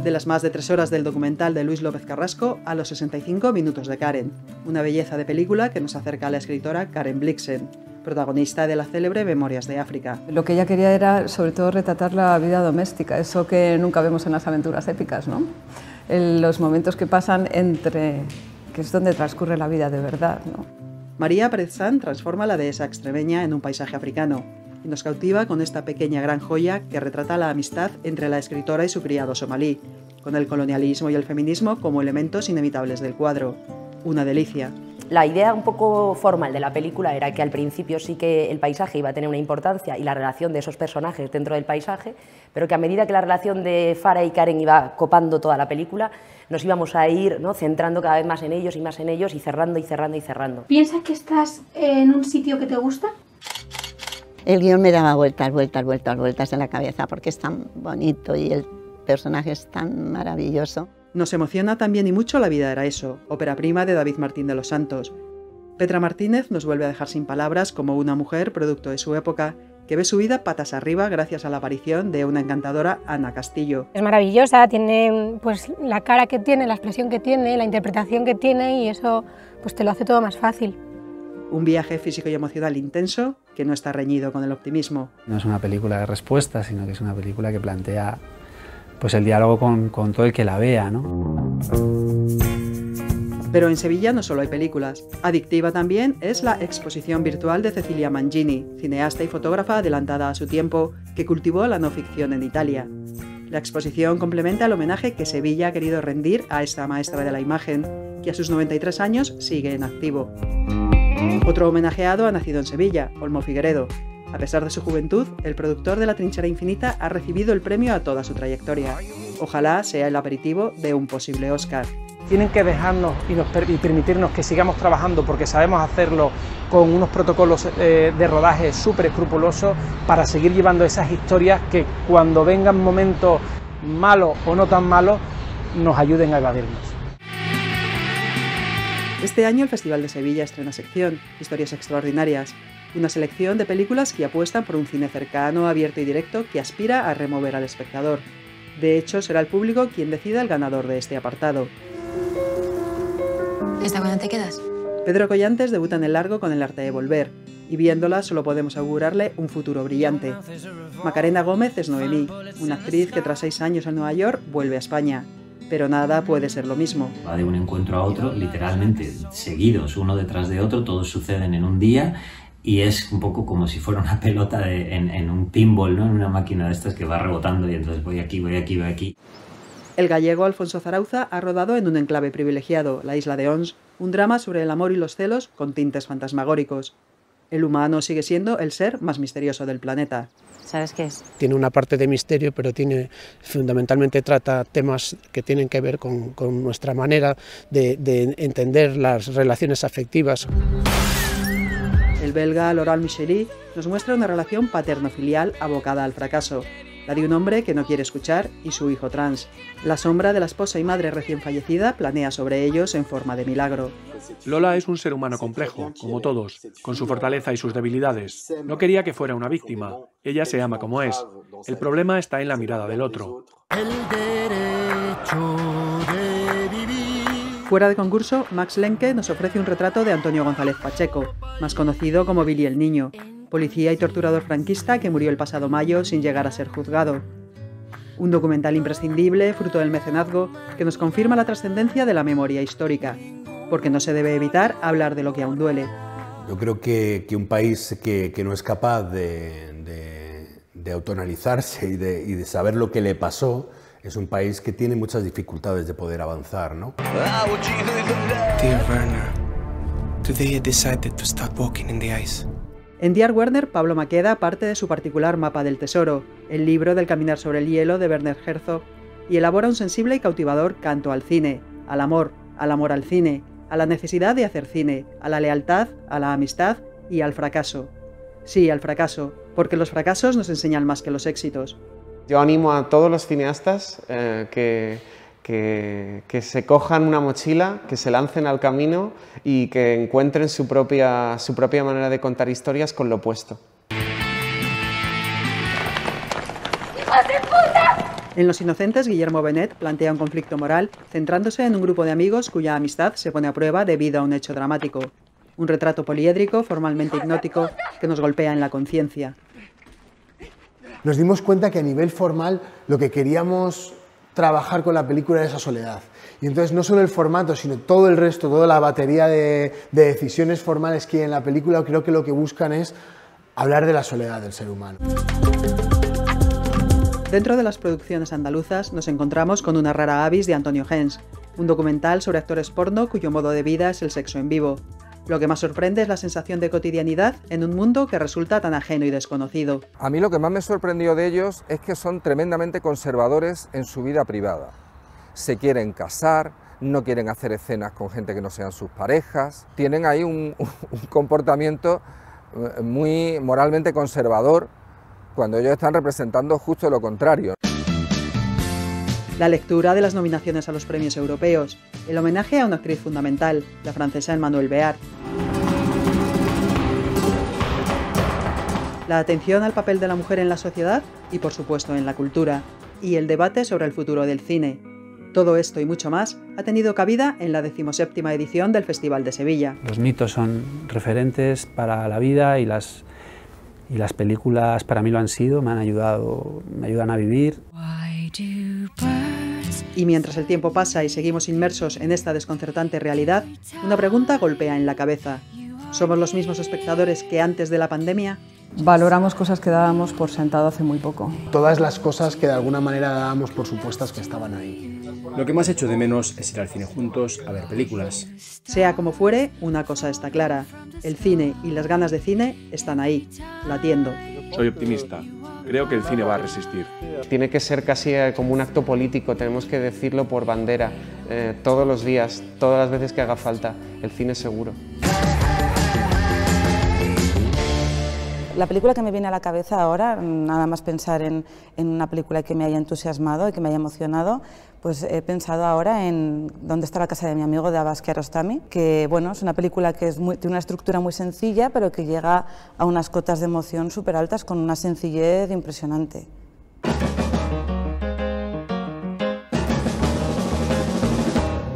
[SPEAKER 35] De las más de tres horas del documental de Luis López Carrasco a los 65 minutos de Karen, una belleza de película que nos acerca a la escritora Karen Blixen, protagonista de la célebre Memorias de África.
[SPEAKER 1] Lo que ella quería era sobre todo retratar la vida doméstica, eso que nunca vemos en las aventuras épicas, ¿no? los momentos que pasan entre es donde transcurre la vida de verdad. ¿no?
[SPEAKER 35] María Prezán transforma la dehesa extremeña en un paisaje africano y nos cautiva con esta pequeña gran joya que retrata la amistad entre la escritora y su criado somalí, con el colonialismo y el feminismo como elementos inevitables del cuadro. Una delicia.
[SPEAKER 40] La idea un poco formal de la película era que al principio sí que el paisaje iba a tener una importancia y la relación de esos personajes dentro del paisaje, pero que a medida que la relación de Farah y Karen iba copando toda la película, nos íbamos a ir ¿no? centrando cada vez más en ellos y más en ellos y cerrando y cerrando y cerrando.
[SPEAKER 41] ¿Piensas que estás en un sitio que te gusta?
[SPEAKER 42] El guion me daba vueltas, vueltas, vueltas, vueltas en la cabeza porque es tan bonito y el personaje es tan maravilloso.
[SPEAKER 35] Nos emociona también y mucho La vida era eso, ópera prima de David Martín de los Santos. Petra Martínez nos vuelve a dejar sin palabras como una mujer producto de su época que ve su vida patas arriba gracias a la aparición de una encantadora Ana Castillo.
[SPEAKER 41] Es maravillosa, tiene pues la cara que tiene, la expresión que tiene, la interpretación que tiene y eso pues te lo hace todo más fácil.
[SPEAKER 35] Un viaje físico y emocional intenso que no está reñido con el optimismo.
[SPEAKER 43] No es una película de respuestas, sino que es una película que plantea pues el diálogo con, con todo el que la vea, ¿no?
[SPEAKER 35] Pero en Sevilla no solo hay películas. Adictiva también es la exposición virtual de Cecilia Mangini, cineasta y fotógrafa adelantada a su tiempo, que cultivó la no ficción en Italia. La exposición complementa el homenaje que Sevilla ha querido rendir a esta maestra de la imagen, que a sus 93 años sigue en activo. Otro homenajeado ha nacido en Sevilla, Olmo Figueredo. A pesar de su juventud, el productor de La Trinchera Infinita ha recibido el premio a toda su trayectoria. Ojalá sea el aperitivo de un posible Oscar
[SPEAKER 44] tienen que dejarnos y, nos, permitirnos que sigamos trabajando porque sabemos hacerlo con unos protocolos eh, de rodaje súper escrupulosos para seguir llevando esas historias que cuando vengan momentos malos o no tan malos nos ayuden a evadirnos.
[SPEAKER 35] Este año el Festival de Sevilla estrena sección Historias Extraordinarias, una selección de películas que apuestan por un cine cercano, abierto y directo que aspira a remover al espectador. De hecho, será el público quien decida el ganador de este apartado.
[SPEAKER 40] ¿Esta cuándo te quedas?
[SPEAKER 35] Pedro Collantes debuta en el largo con El arte de volver, y viéndola solo podemos augurarle un futuro brillante. Macarena Gómez es Noemí, una actriz que tras seis años en Nueva York vuelve a España. Pero nada puede ser lo mismo.
[SPEAKER 45] Va de un encuentro a otro, literalmente, seguidos, uno detrás de otro, todos suceden en un día y es un poco como si fuera una pelota en, en, un pinball, ¿no? en una máquina de estas que va rebotando y entonces voy aquí, voy aquí, voy aquí.
[SPEAKER 35] El gallego Alfonso Zarauza ha rodado en un enclave privilegiado, la isla de Ons, un drama sobre el amor y los celos con tintes fantasmagóricos. El humano sigue siendo el ser más misterioso del planeta.
[SPEAKER 40] ¿Sabes qué es?
[SPEAKER 46] Tiene una parte de misterio, pero tiene fundamentalmente trata temas que tienen que ver con, con nuestra manera de, de entender las relaciones afectivas.
[SPEAKER 35] El belga Laurent Micheli nos muestra una relación paterno-filial abocada al fracaso, la de un hombre que no quiere escuchar y su hijo trans. La sombra de la esposa y madre recién fallecida planea sobre ellos en forma de milagro.
[SPEAKER 38] Lola es un ser humano complejo, como todos, con su fortaleza y sus debilidades. No quería que fuera una víctima. Ella se ama como es. El problema está en la mirada del otro.
[SPEAKER 35] Fuera de concurso, Max Lenke nos ofrece un retrato de Antonio González Pacheco, más conocido como Billy el Niño, policía y torturador franquista que murió el pasado mayo sin llegar a ser juzgado. Un documental imprescindible, fruto del mecenazgo, que nos confirma la trascendencia de la memoria histórica, porque no se debe evitar hablar de lo que aún duele.
[SPEAKER 47] Yo creo que, un país que, no es capaz de, de, y de saber lo que le pasó, es un país que tiene muchas dificultades de poder avanzar, ¿no?
[SPEAKER 48] Dear Werner, today I decided to start walking in the ice.
[SPEAKER 35] En Diar Werner, Pablo Maqueda parte de su particular mapa del tesoro, el libro del caminar sobre el hielo de Werner Herzog, y elabora un sensible y cautivador canto al cine, al amor, al amor al cine, a la necesidad de hacer cine, a la lealtad, a la amistad y al fracaso. Sí, al fracaso, porque los fracasos nos enseñan más que los éxitos.
[SPEAKER 49] Yo animo a todos los cineastas eh, que, que, que, se cojan una mochila, que se lancen al camino y que encuentren su propia, su propia manera de contar historias con lo opuesto.
[SPEAKER 35] En Los Inocentes, Guillermo Benet plantea un conflicto moral centrándose en un grupo de amigos cuya amistad se pone a prueba debido a un hecho dramático. Un retrato poliédrico, formalmente hipnótico, que nos golpea en la conciencia.
[SPEAKER 50] Nos dimos cuenta que a nivel formal lo que queríamos trabajar con la película era esa soledad. Y entonces no solo el formato, sino todo el resto, toda la batería de, de decisiones formales que hay en la película, creo que lo que buscan es hablar de la soledad del ser humano.
[SPEAKER 35] Dentro de las producciones andaluzas nos encontramos con Una rara avis de Antonio Gens, un documental sobre actores porno cuyo modo de vida es el sexo en vivo. Lo que más sorprende es la sensación de cotidianidad en un mundo que resulta tan ajeno y desconocido.
[SPEAKER 51] A mí lo que más me sorprendió de ellos es que son tremendamente conservadores en su vida privada. Se quieren casar, no quieren hacer escenas con gente que no sean sus parejas, tienen ahí un, un comportamiento eh, muy moralmente conservador cuando ellos están representando justo lo contrario.
[SPEAKER 35] La lectura de las nominaciones a los premios europeos, el homenaje a una actriz fundamental, la francesa Emmanuel Beard. La atención al papel de la mujer en la sociedad y por supuesto en la cultura, y el debate sobre el futuro del cine. Todo esto y mucho más ha tenido cabida en la decimoséptima edición del Festival de Sevilla.
[SPEAKER 43] Los mitos son referentes para la vida y las y las películas para mí lo han sido, me han ayudado, me ayudan a vivir.
[SPEAKER 35] Y mientras el tiempo pasa y seguimos inmersos en esta desconcertante realidad, una pregunta golpea en la cabeza. ¿Somos los mismos espectadores que antes de la pandemia?
[SPEAKER 1] Valoramos cosas que dábamos por sentado hace muy poco.
[SPEAKER 50] Todas las cosas que de alguna manera dábamos por supuestas que estaban ahí.
[SPEAKER 39] Lo que más echo de menos es ir al cine juntos a ver películas.
[SPEAKER 35] Sea como fuere, una cosa está clara. El cine y las ganas de cine están ahí, latiendo.
[SPEAKER 38] Soy optimista. Creo que el cine va a resistir.
[SPEAKER 49] Tiene que ser casi como un acto político, tenemos que decirlo por bandera, eh, todos los días, todas las veces que haga falta. El cine seguro.
[SPEAKER 1] La película que me viene a la cabeza ahora, nada más pensar en, una película que me haya entusiasmado y que me haya emocionado, pues he pensado ahora en Dónde está la casa de mi amigo de Abbas Kiarostami, que bueno, es una película que es muy, tiene una estructura muy sencilla, pero que llega a unas cotas de emoción súper altas con una sencillez impresionante.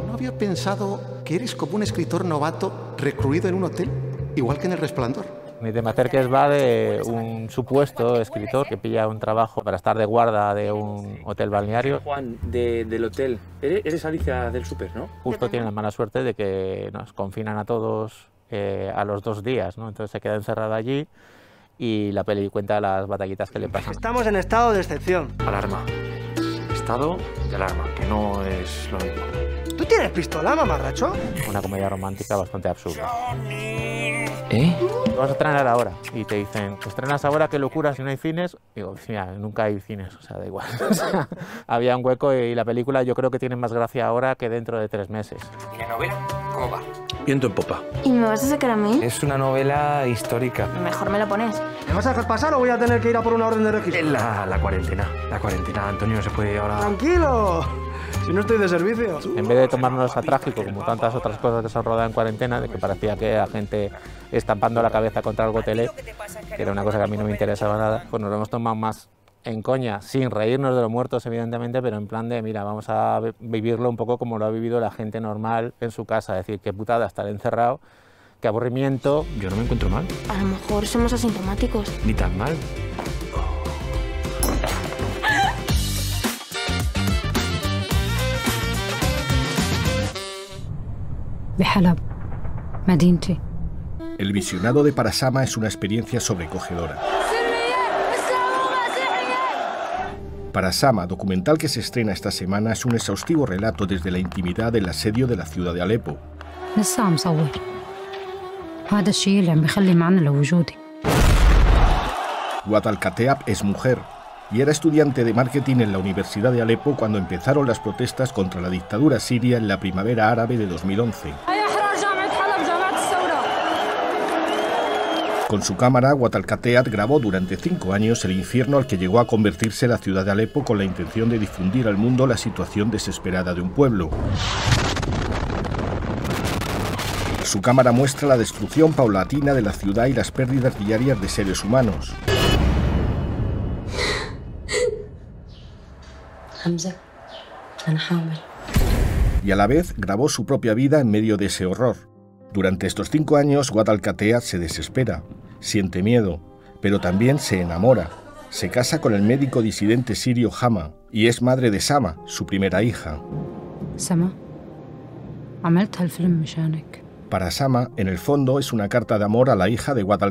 [SPEAKER 52] ¿No había pensado que eres como un escritor novato recluido en un hotel, igual que en El Resplandor?
[SPEAKER 53] Ni te me acerques va de un supuesto escritor que pilla un trabajo para estar de guarda de un hotel balneario.
[SPEAKER 12] Juan, de, del hotel. Eres Alicia del Super, ¿no?
[SPEAKER 53] Justo tiene la mala suerte de que nos confinan a todos eh, a los dos días, ¿no? Entonces se queda encerrado allí y la peli cuenta las batallitas que le pasan.
[SPEAKER 54] Estamos en estado de excepción.
[SPEAKER 12] Alarma. Estado de alarma, que no es lo mismo.
[SPEAKER 31] ¿Tú tienes pistola, mamarracho?
[SPEAKER 53] Una comedia romántica bastante absurda.
[SPEAKER 31] ¿Eh?
[SPEAKER 53] Vamos a estrenar ahora. Y te dicen, ¿estrenas ahora? ¿Qué locura? Si no hay cines. Digo, mira, nunca hay cines, o sea, da igual. O sea, había un hueco y la película yo creo que tiene más gracia ahora que dentro de tres meses.
[SPEAKER 31] ¿Y la novela? ¿Cómo va?
[SPEAKER 55] Viento en popa.
[SPEAKER 56] ¿Y me vas a sacar a mí?
[SPEAKER 55] Es una novela histórica.
[SPEAKER 56] Mejor me lo pones.
[SPEAKER 31] ¿Me vas a dejar pasar o voy a tener que ir a por una orden de registro?
[SPEAKER 55] La, la cuarentena. La cuarentena, Antonio, no se puede ahora...
[SPEAKER 31] ¡Tranquilo! Si no estoy de servicio.
[SPEAKER 53] En vez de tomárnoslo a trágico, como tantas otras cosas que se han rodado en cuarentena, de que parecía que la gente estampando la cabeza contra algo tele, que era una cosa que a mí no me interesaba nada, pues nos lo hemos tomado más en coña, sin reírnos de los muertos, evidentemente, pero en plan de, mira, vamos a vivirlo un poco como lo ha vivido la gente normal en su casa. Es decir, qué putada estar encerrado, qué aburrimiento.
[SPEAKER 55] Yo no me encuentro mal.
[SPEAKER 56] A lo mejor somos asintomáticos.
[SPEAKER 55] Ni tan mal.
[SPEAKER 57] بحلب مدينتي
[SPEAKER 58] El visionado de Parasama es una experiencia sobrecogedora. Parasama, documental que se estrena esta semana, es un exhaustivo relato desde la intimidad del asedio de la ciudad de Alepo.
[SPEAKER 57] لسه عم صور هذا الشيء اللي عم بيخلي معنى لوجودي
[SPEAKER 58] Guadalcateab es mujer y era estudiante de marketing en la Universidad de Alepo cuando empezaron las protestas contra la dictadura siria en la primavera árabe de 2011. Con su cámara, Guadalcateat grabó durante cinco años el infierno al que llegó a convertirse la ciudad de Alepo con la intención de difundir al mundo la situación desesperada de un pueblo. Su cámara muestra la destrucción paulatina de la ciudad y las pérdidas diarias de seres humanos. Y a la vez grabó su propia vida en medio de ese horror. Durante estos cinco años, Wad se desespera, siente miedo, pero también se enamora. Se casa con el médico disidente sirio Hama y es madre de Sama, su primera hija.
[SPEAKER 57] Sama,
[SPEAKER 58] Para Sama, en el fondo, es una carta de amor a la hija de Wad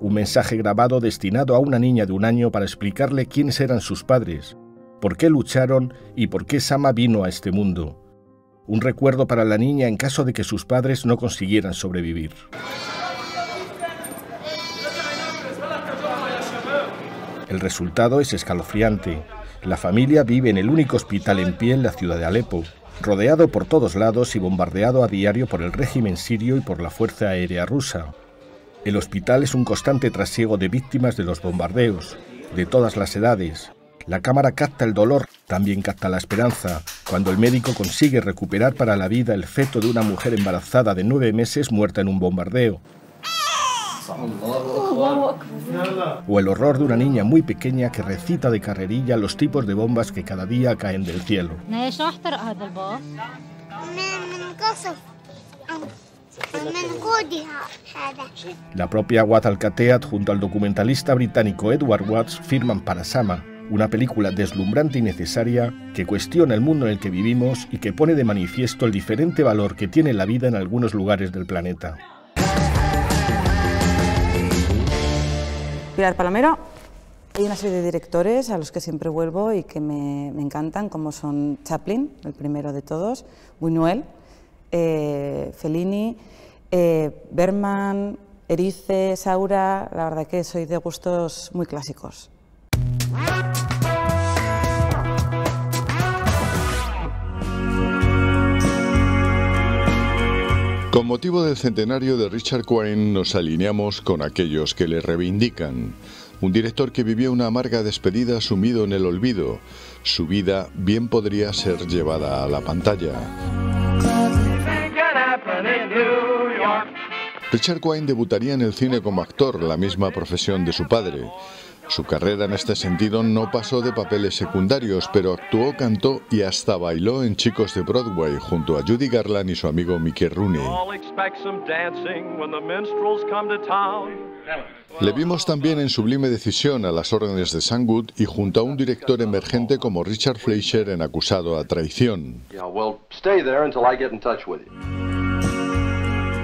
[SPEAKER 58] un mensaje grabado destinado a una niña de un año para explicarle quiénes eran sus padres, por qué lucharon y por qué Sama vino a este mundo. Un recuerdo para la niña en caso de que sus padres no consiguieran sobrevivir. El resultado es escalofriante. La familia vive en el único hospital en pie en la ciudad de Alepo, rodeado por todos lados y bombardeado a diario por el régimen sirio y por la Fuerza Aérea Rusa. El hospital es un constante trasiego de víctimas de los bombardeos, de todas las edades. La cámara capta el dolor, también capta la esperanza, cuando el médico consigue recuperar para la vida el feto de una mujer embarazada de nueve meses muerta en un bombardeo. O el horror de una niña muy pequeña que recita de carrerilla los tipos de bombas que cada día caen del cielo.
[SPEAKER 57] ليش راح احترق هذا الباص؟
[SPEAKER 59] من قصف من قودها هذا
[SPEAKER 58] La propia Guadalcateat junto al documentalista británico Edward Watts firman Parasama, una película deslumbrante y necesaria que cuestiona el mundo en el que vivimos y que pone de manifiesto el diferente valor que tiene la vida en algunos lugares del planeta.
[SPEAKER 1] Pilar Palomero, hay una serie de directores a los que siempre vuelvo y que me, me encantan, como son Chaplin, el primero de todos, Buñuel, eh, Fellini, eh, Berman, Erice, Saura, la verdad que soy de gustos muy clásicos.
[SPEAKER 60] Con motivo del centenario de Richard Quine nos alineamos con aquellos que le reivindican. Un director que vivió una amarga despedida sumido en el olvido. Su vida bien podría ser llevada a la pantalla. Richard Quine debutaría en el cine como actor, la misma profesión de su padre. Su carrera en este sentido no pasó de papeles secundarios, pero actuó, cantó y hasta bailó en Chicos de Broadway junto a Judy Garland y su amigo Mickey Rooney. Le vimos también en Sublime Decisión a las órdenes de Sandwood y junto a un director emergente como Richard Fleischer en Acusado a Traición.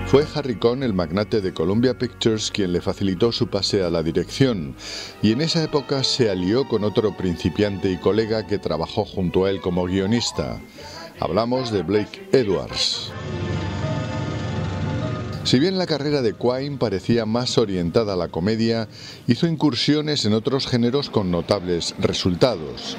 [SPEAKER 60] Fue Harry Cohn, el magnate de Columbia Pictures, quien le facilitó su pase a la dirección, y en esa época se alió con otro principiante y colega que trabajó junto a él como guionista, Hablamos de Blake Edwards. Si bien la carrera de Quine parecía más orientada a la comedia, hizo incursiones en otros géneros con notables resultados.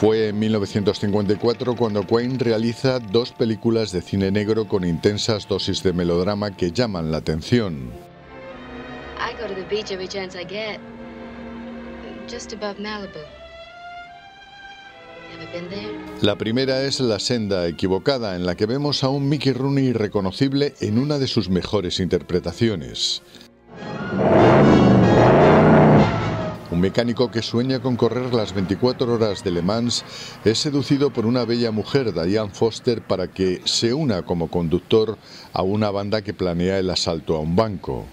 [SPEAKER 60] Fue en 1954 cuando Quine realiza dos películas de cine negro con intensas dosis de melodrama que llaman la atención.
[SPEAKER 61] I go to the beach every chance I get. Just above Malibu. Ever been there?
[SPEAKER 60] La primera es La senda equivocada, en la que vemos a un Mickey Rooney reconocible en una de sus mejores interpretaciones. Un mecánico que sueña con correr las 24 horas de Le Mans es seducido por una bella mujer, Diane Foster, para que se una como conductor a una banda que planea el asalto a un banco.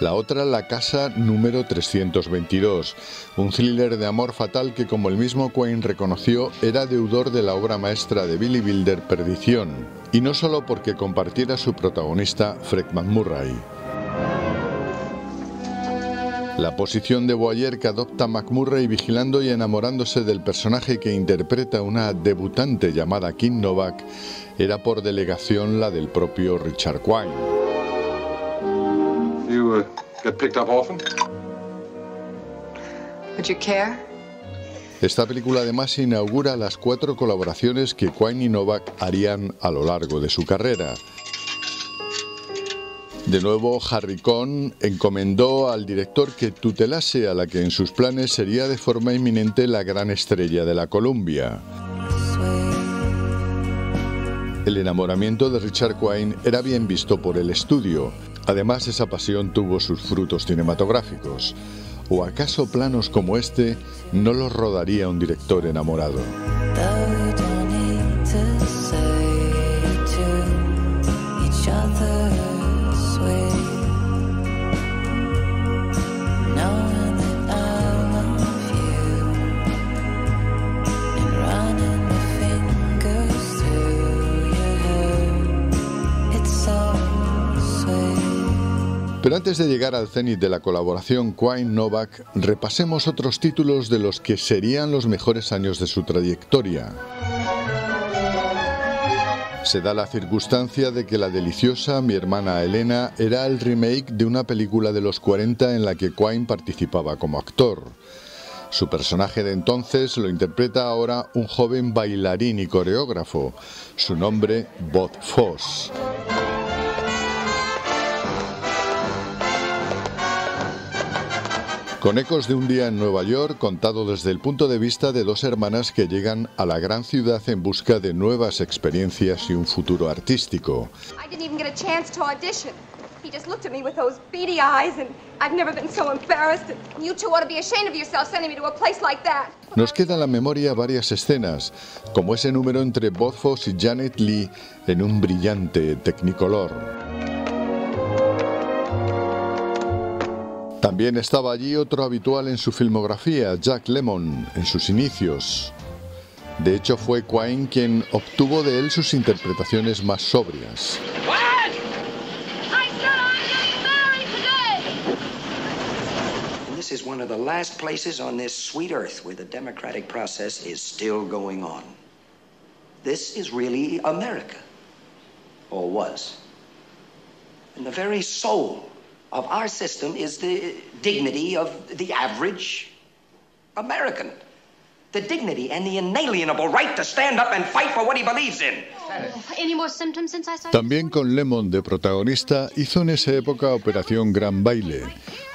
[SPEAKER 60] La otra, La Casa número 322, un thriller de amor fatal que, como el mismo Quine reconoció, era deudor de la obra maestra de Billy Wilder, Perdición, y no solo porque compartiera su protagonista, Fred McMurray. La posición de Boyer que adopta McMurray vigilando y enamorándose del personaje que interpreta una debutante llamada Kim Novak era por delegación la del propio Richard Quine.
[SPEAKER 62] You uh, get picked up often?
[SPEAKER 63] Would you care?
[SPEAKER 60] Esta película además inaugura las cuatro colaboraciones que Quine y Novak harían a lo largo de su carrera. De nuevo, Harry Cohn encomendó al director que tutelase a la que en sus planes sería de forma inminente la gran estrella de la Columbia. El enamoramiento de Richard Quine era bien visto por el estudio. Además, esa pasión tuvo sus frutos cinematográficos. ¿O acaso planos como este no los rodaría un director enamorado? Pero antes de llegar al cenit de la colaboración Quine-Novak, repasemos otros títulos de los que serían los mejores años de su trayectoria. Se da la circunstancia de que la deliciosa Mi hermana Elena era el remake de una película de los 40 en la que Quine participaba como actor. Su personaje de entonces lo interpreta ahora un joven bailarín y coreógrafo, su nombre Bob Foss. Con ecos de un día en Nueva York contado desde el punto de vista de dos hermanas que llegan a la gran ciudad en busca de nuevas experiencias y un futuro artístico.
[SPEAKER 64] I didn't even get a chance to audition. He just looked at me with those beady eyes, and I've never been so embarrassed. And you two ought to be ashamed of yourself sending me to a place like that.
[SPEAKER 60] Nos queda en la memoria varias escenas, como ese número entre Bob Fosse y Janet Lee en un brillante Technicolor. También estaba allí otro habitual en su filmografía, Jack Lemmon, en sus inicios. De hecho, fue Quine quien obtuvo de él sus interpretaciones más sobrias.
[SPEAKER 65] Is one of the last places on this sweet earth where the democratic process is still going on. This is really America, or was. And the very soul of our system is the dignity of the average American. The dignity and the inalienable right to stand up and fight for what he believes in.
[SPEAKER 61] Any more symptoms since I saw you?
[SPEAKER 60] También con Lemon de protagonista hizo en esa época Operación Gran Baile,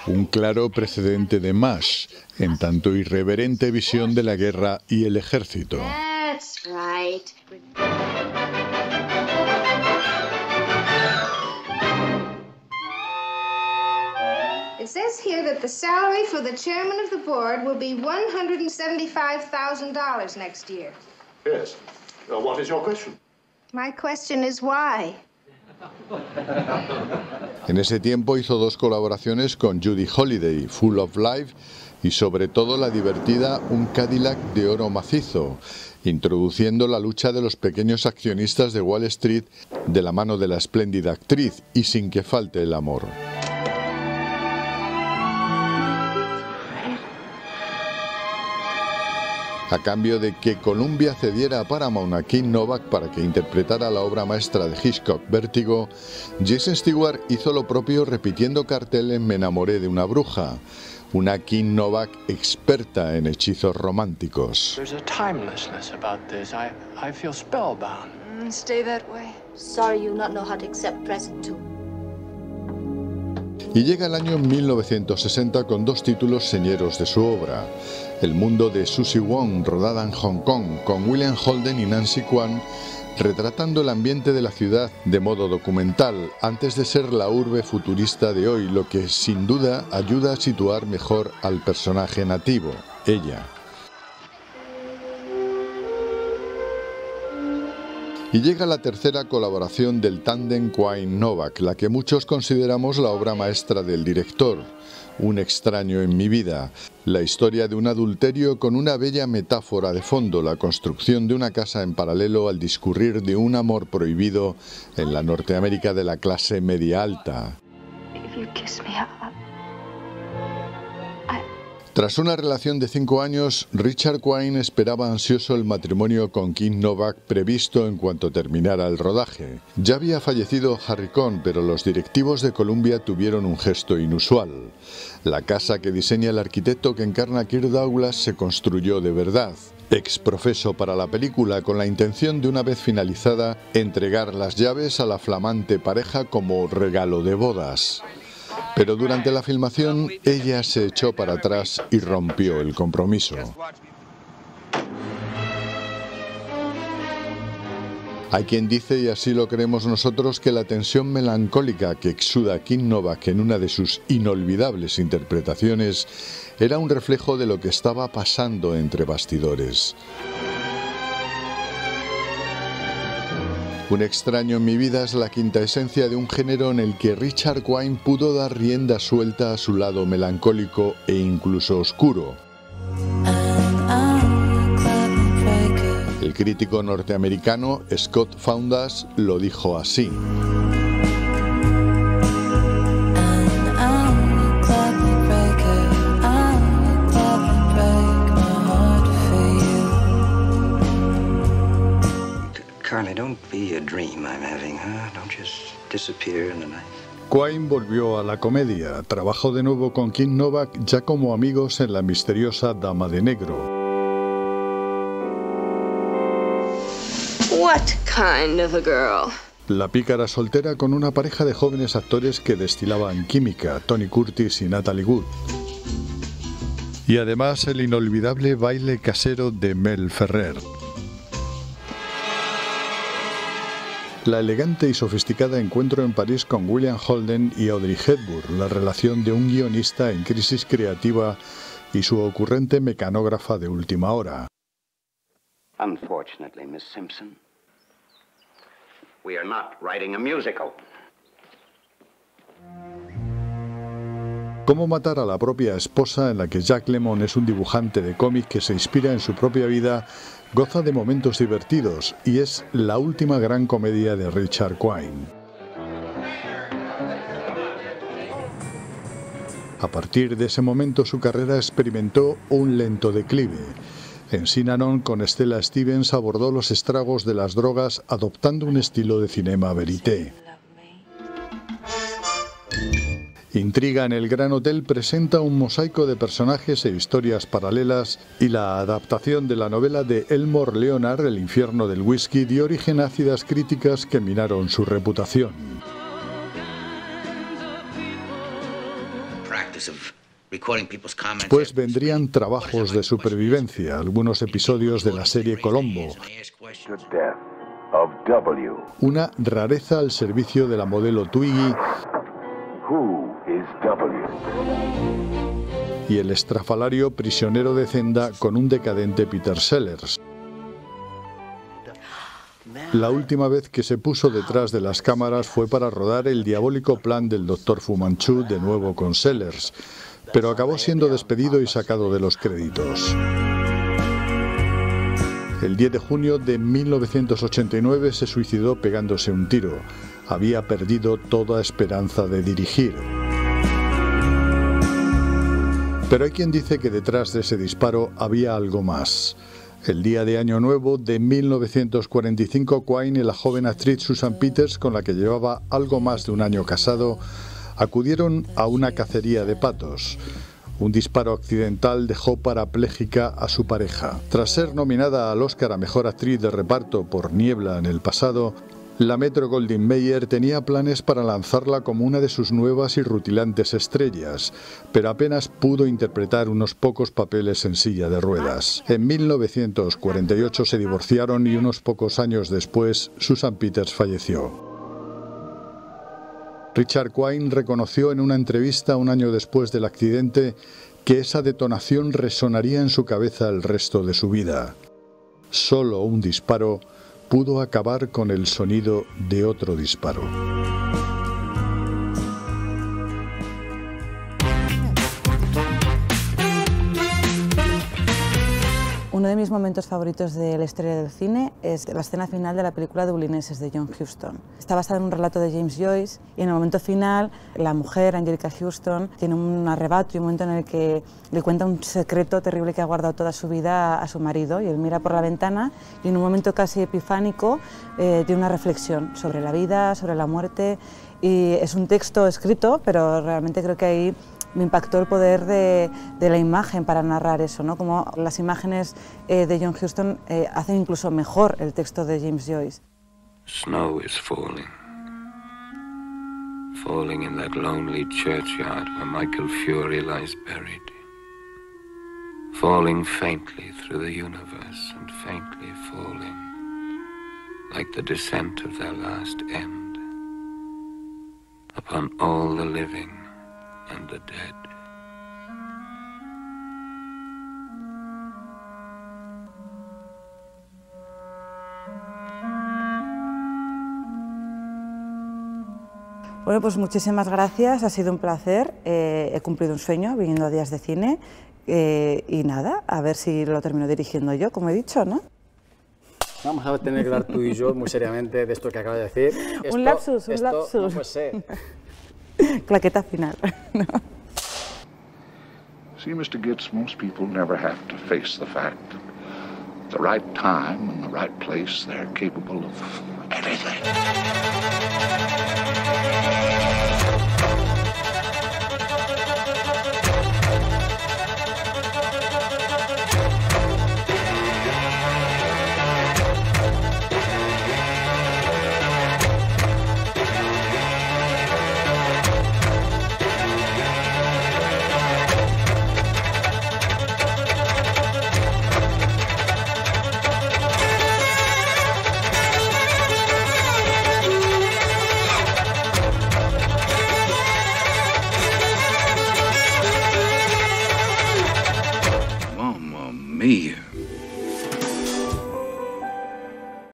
[SPEAKER 60] un claro precedente de MASH, en tanto irreverente visión de la guerra y el ejército.
[SPEAKER 64] Says here that the salary for the chairman of the board will be $175,000 next year.
[SPEAKER 52] Yes. Uh, what is your question?
[SPEAKER 64] My question is why?
[SPEAKER 60] En ese tiempo hizo dos colaboraciones con Judy Holliday, Full of Life y sobre todo la divertida Un Cadillac de oro macizo, introduciendo la lucha de los pequeños accionistas de Wall Street de la mano de la espléndida actriz y sin que falte el amor. A cambio de que Columbia cediera a Paramount a Kim Novak para que interpretara la obra maestra de Hitchcock, Vértigo, Jason Stewart hizo lo propio repitiendo cartel en Me enamoré de una bruja, una Kim Novak experta en hechizos románticos.
[SPEAKER 66] There's a timelessness about this. I, I feel spellbound.
[SPEAKER 59] Mm, stay that way. Sorry you not know how to accept present too.
[SPEAKER 60] Y llega el año 1960 con dos títulos señeros de su obra. El mundo de Susie Wong, rodada en Hong Kong, con William Holden y Nancy Kwan, retratando el ambiente de la ciudad de modo documental, antes de ser la urbe futurista de hoy, lo que sin duda ayuda a situar mejor al personaje nativo, ella. Y llega la tercera colaboración del tándem Quine-Novak, la que muchos consideramos la obra maestra del director, Un extraño en mi vida, la historia de un adulterio con una bella metáfora de fondo, la construcción de una casa en paralelo al discurrir de un amor prohibido en la Norteamérica de la clase media alta. Tras una relación de cinco años, Richard Quine esperaba ansioso el matrimonio con Kim Novak previsto en cuanto terminara el rodaje. Ya había fallecido Harry Cohn, pero los directivos de Columbia tuvieron un gesto inusual. La casa que diseña el arquitecto que encarna Kirk Douglas se construyó de verdad. Ex profeso para la película con la intención de una vez finalizada entregar las llaves a la flamante pareja como regalo de bodas. Pero durante la filmación ella se echó para atrás y rompió el compromiso. Hay quien dice, y así lo creemos nosotros, que la tensión melancólica que exuda Kim Novak en una de sus inolvidables interpretaciones era un reflejo de lo que estaba pasando entre bastidores. Un extraño en mi vida es la quinta esencia de un género en el que Richard Quine pudo dar rienda suelta a su lado melancólico e incluso oscuro. El crítico norteamericano Scott Foundas lo dijo así. Quine volvió a la comedia, trabajó de nuevo con Kim Novak ya como amigos en La misteriosa Dama de Negro.
[SPEAKER 61] What kind of a girl?
[SPEAKER 60] La pícara soltera con una pareja de jóvenes actores que destilaban química, Tony Curtis y Natalie Wood. Y además el inolvidable baile casero de Mel Ferrer. La elegante y sofisticada encuentro en París con William Holden y Audrey Hepburn, la relación de un guionista en crisis creativa y su ocurrente mecanógrafa de última hora.
[SPEAKER 65] Unfortunately, Miss Simpson, we are not writing a musical.
[SPEAKER 60] Cómo matar a la propia esposa en la que Jack Lemmon es un dibujante de cómic que se inspira en su propia vida, goza de momentos divertidos y es la última gran comedia de Richard Quine. A partir de ese momento su carrera experimentó un lento declive. En Synanon con Stella Stevens abordó los estragos de las drogas adoptando un estilo de cinema verité. Intriga en el Gran Hotel presenta un mosaico de personajes e historias paralelas y la adaptación de la novela de Elmore Leonard, El infierno del whisky, dio origen a ácidas críticas que minaron su reputación. Pues vendrían trabajos de supervivencia, algunos episodios de la serie Colombo, una rareza al servicio de la modelo Twiggy? Y el estrafalario prisionero de Zenda con un decadente Peter Sellers. La última vez que se puso detrás de las cámaras fue para rodar el diabólico plan del Dr. Fu Manchu de nuevo con Sellers, pero acabó siendo despedido y sacado de los créditos. El 10 de junio de 1989 se suicidó pegándose un tiro. Había perdido toda esperanza de dirigir. Pero hay quien dice que detrás de ese disparo había algo más. El día de Año Nuevo de 1945, Quine y la joven actriz Susan Peters, con la que llevaba algo más de un año casado, acudieron a una cacería de patos. Un disparo accidental dejó parapléjica a su pareja. Tras ser nominada al Oscar a Mejor Actriz de Reparto por Niebla en el pasado, la Metro Goldwyn Mayer tenía planes para lanzarla como una de sus nuevas y rutilantes estrellas, pero apenas pudo interpretar unos pocos papeles en silla de ruedas. En 1948 se divorciaron y unos pocos años después Susan Peters falleció. Richard Quine reconoció en una entrevista un año después del accidente que esa detonación resonaría en su cabeza el resto de su vida. Solo un disparo pudo acabar con el sonido de otro disparo.
[SPEAKER 1] Uno de mis momentos favoritos de la historia del cine es la escena final de la película Dublineses de John Huston. Está basada en un relato de James Joyce y en el momento final la mujer, Angelica Houston, tiene un arrebato y un momento en el que le cuenta un secreto terrible que ha guardado toda su vida a su marido y él mira por la ventana y en un momento casi epifánico eh, tiene una reflexión sobre la vida, sobre la muerte y es un texto escrito, pero realmente creo que ahí me impactó el poder de, de, la imagen para narrar eso, ¿no? como las imágenes eh, de John Huston eh, hacen incluso mejor el texto de James Joyce.
[SPEAKER 63] Snow is falling. Falling in that lonely churchyard where Michael Fury lies buried. Falling faintly through the universe and faintly falling, like the descent of their last end, upon all the living and the dead.
[SPEAKER 1] Bueno, pues muchísimas gracias, ha sido un placer, eh, he cumplido un sueño viniendo a Días de Cine eh, y nada, a ver si lo termino dirigiendo yo, como he dicho, ¿no?
[SPEAKER 31] Vamos a tener que hablar tú y yo muy seriamente de esto que acaba de decir. Esto,
[SPEAKER 1] un lapsus, un
[SPEAKER 31] esto
[SPEAKER 1] lapsus.
[SPEAKER 31] No puede ser.
[SPEAKER 1] Claqueta final.
[SPEAKER 67] See, Mr. Gitz, most people never have to face the fact that at the right time and the right place, they're capable of anything.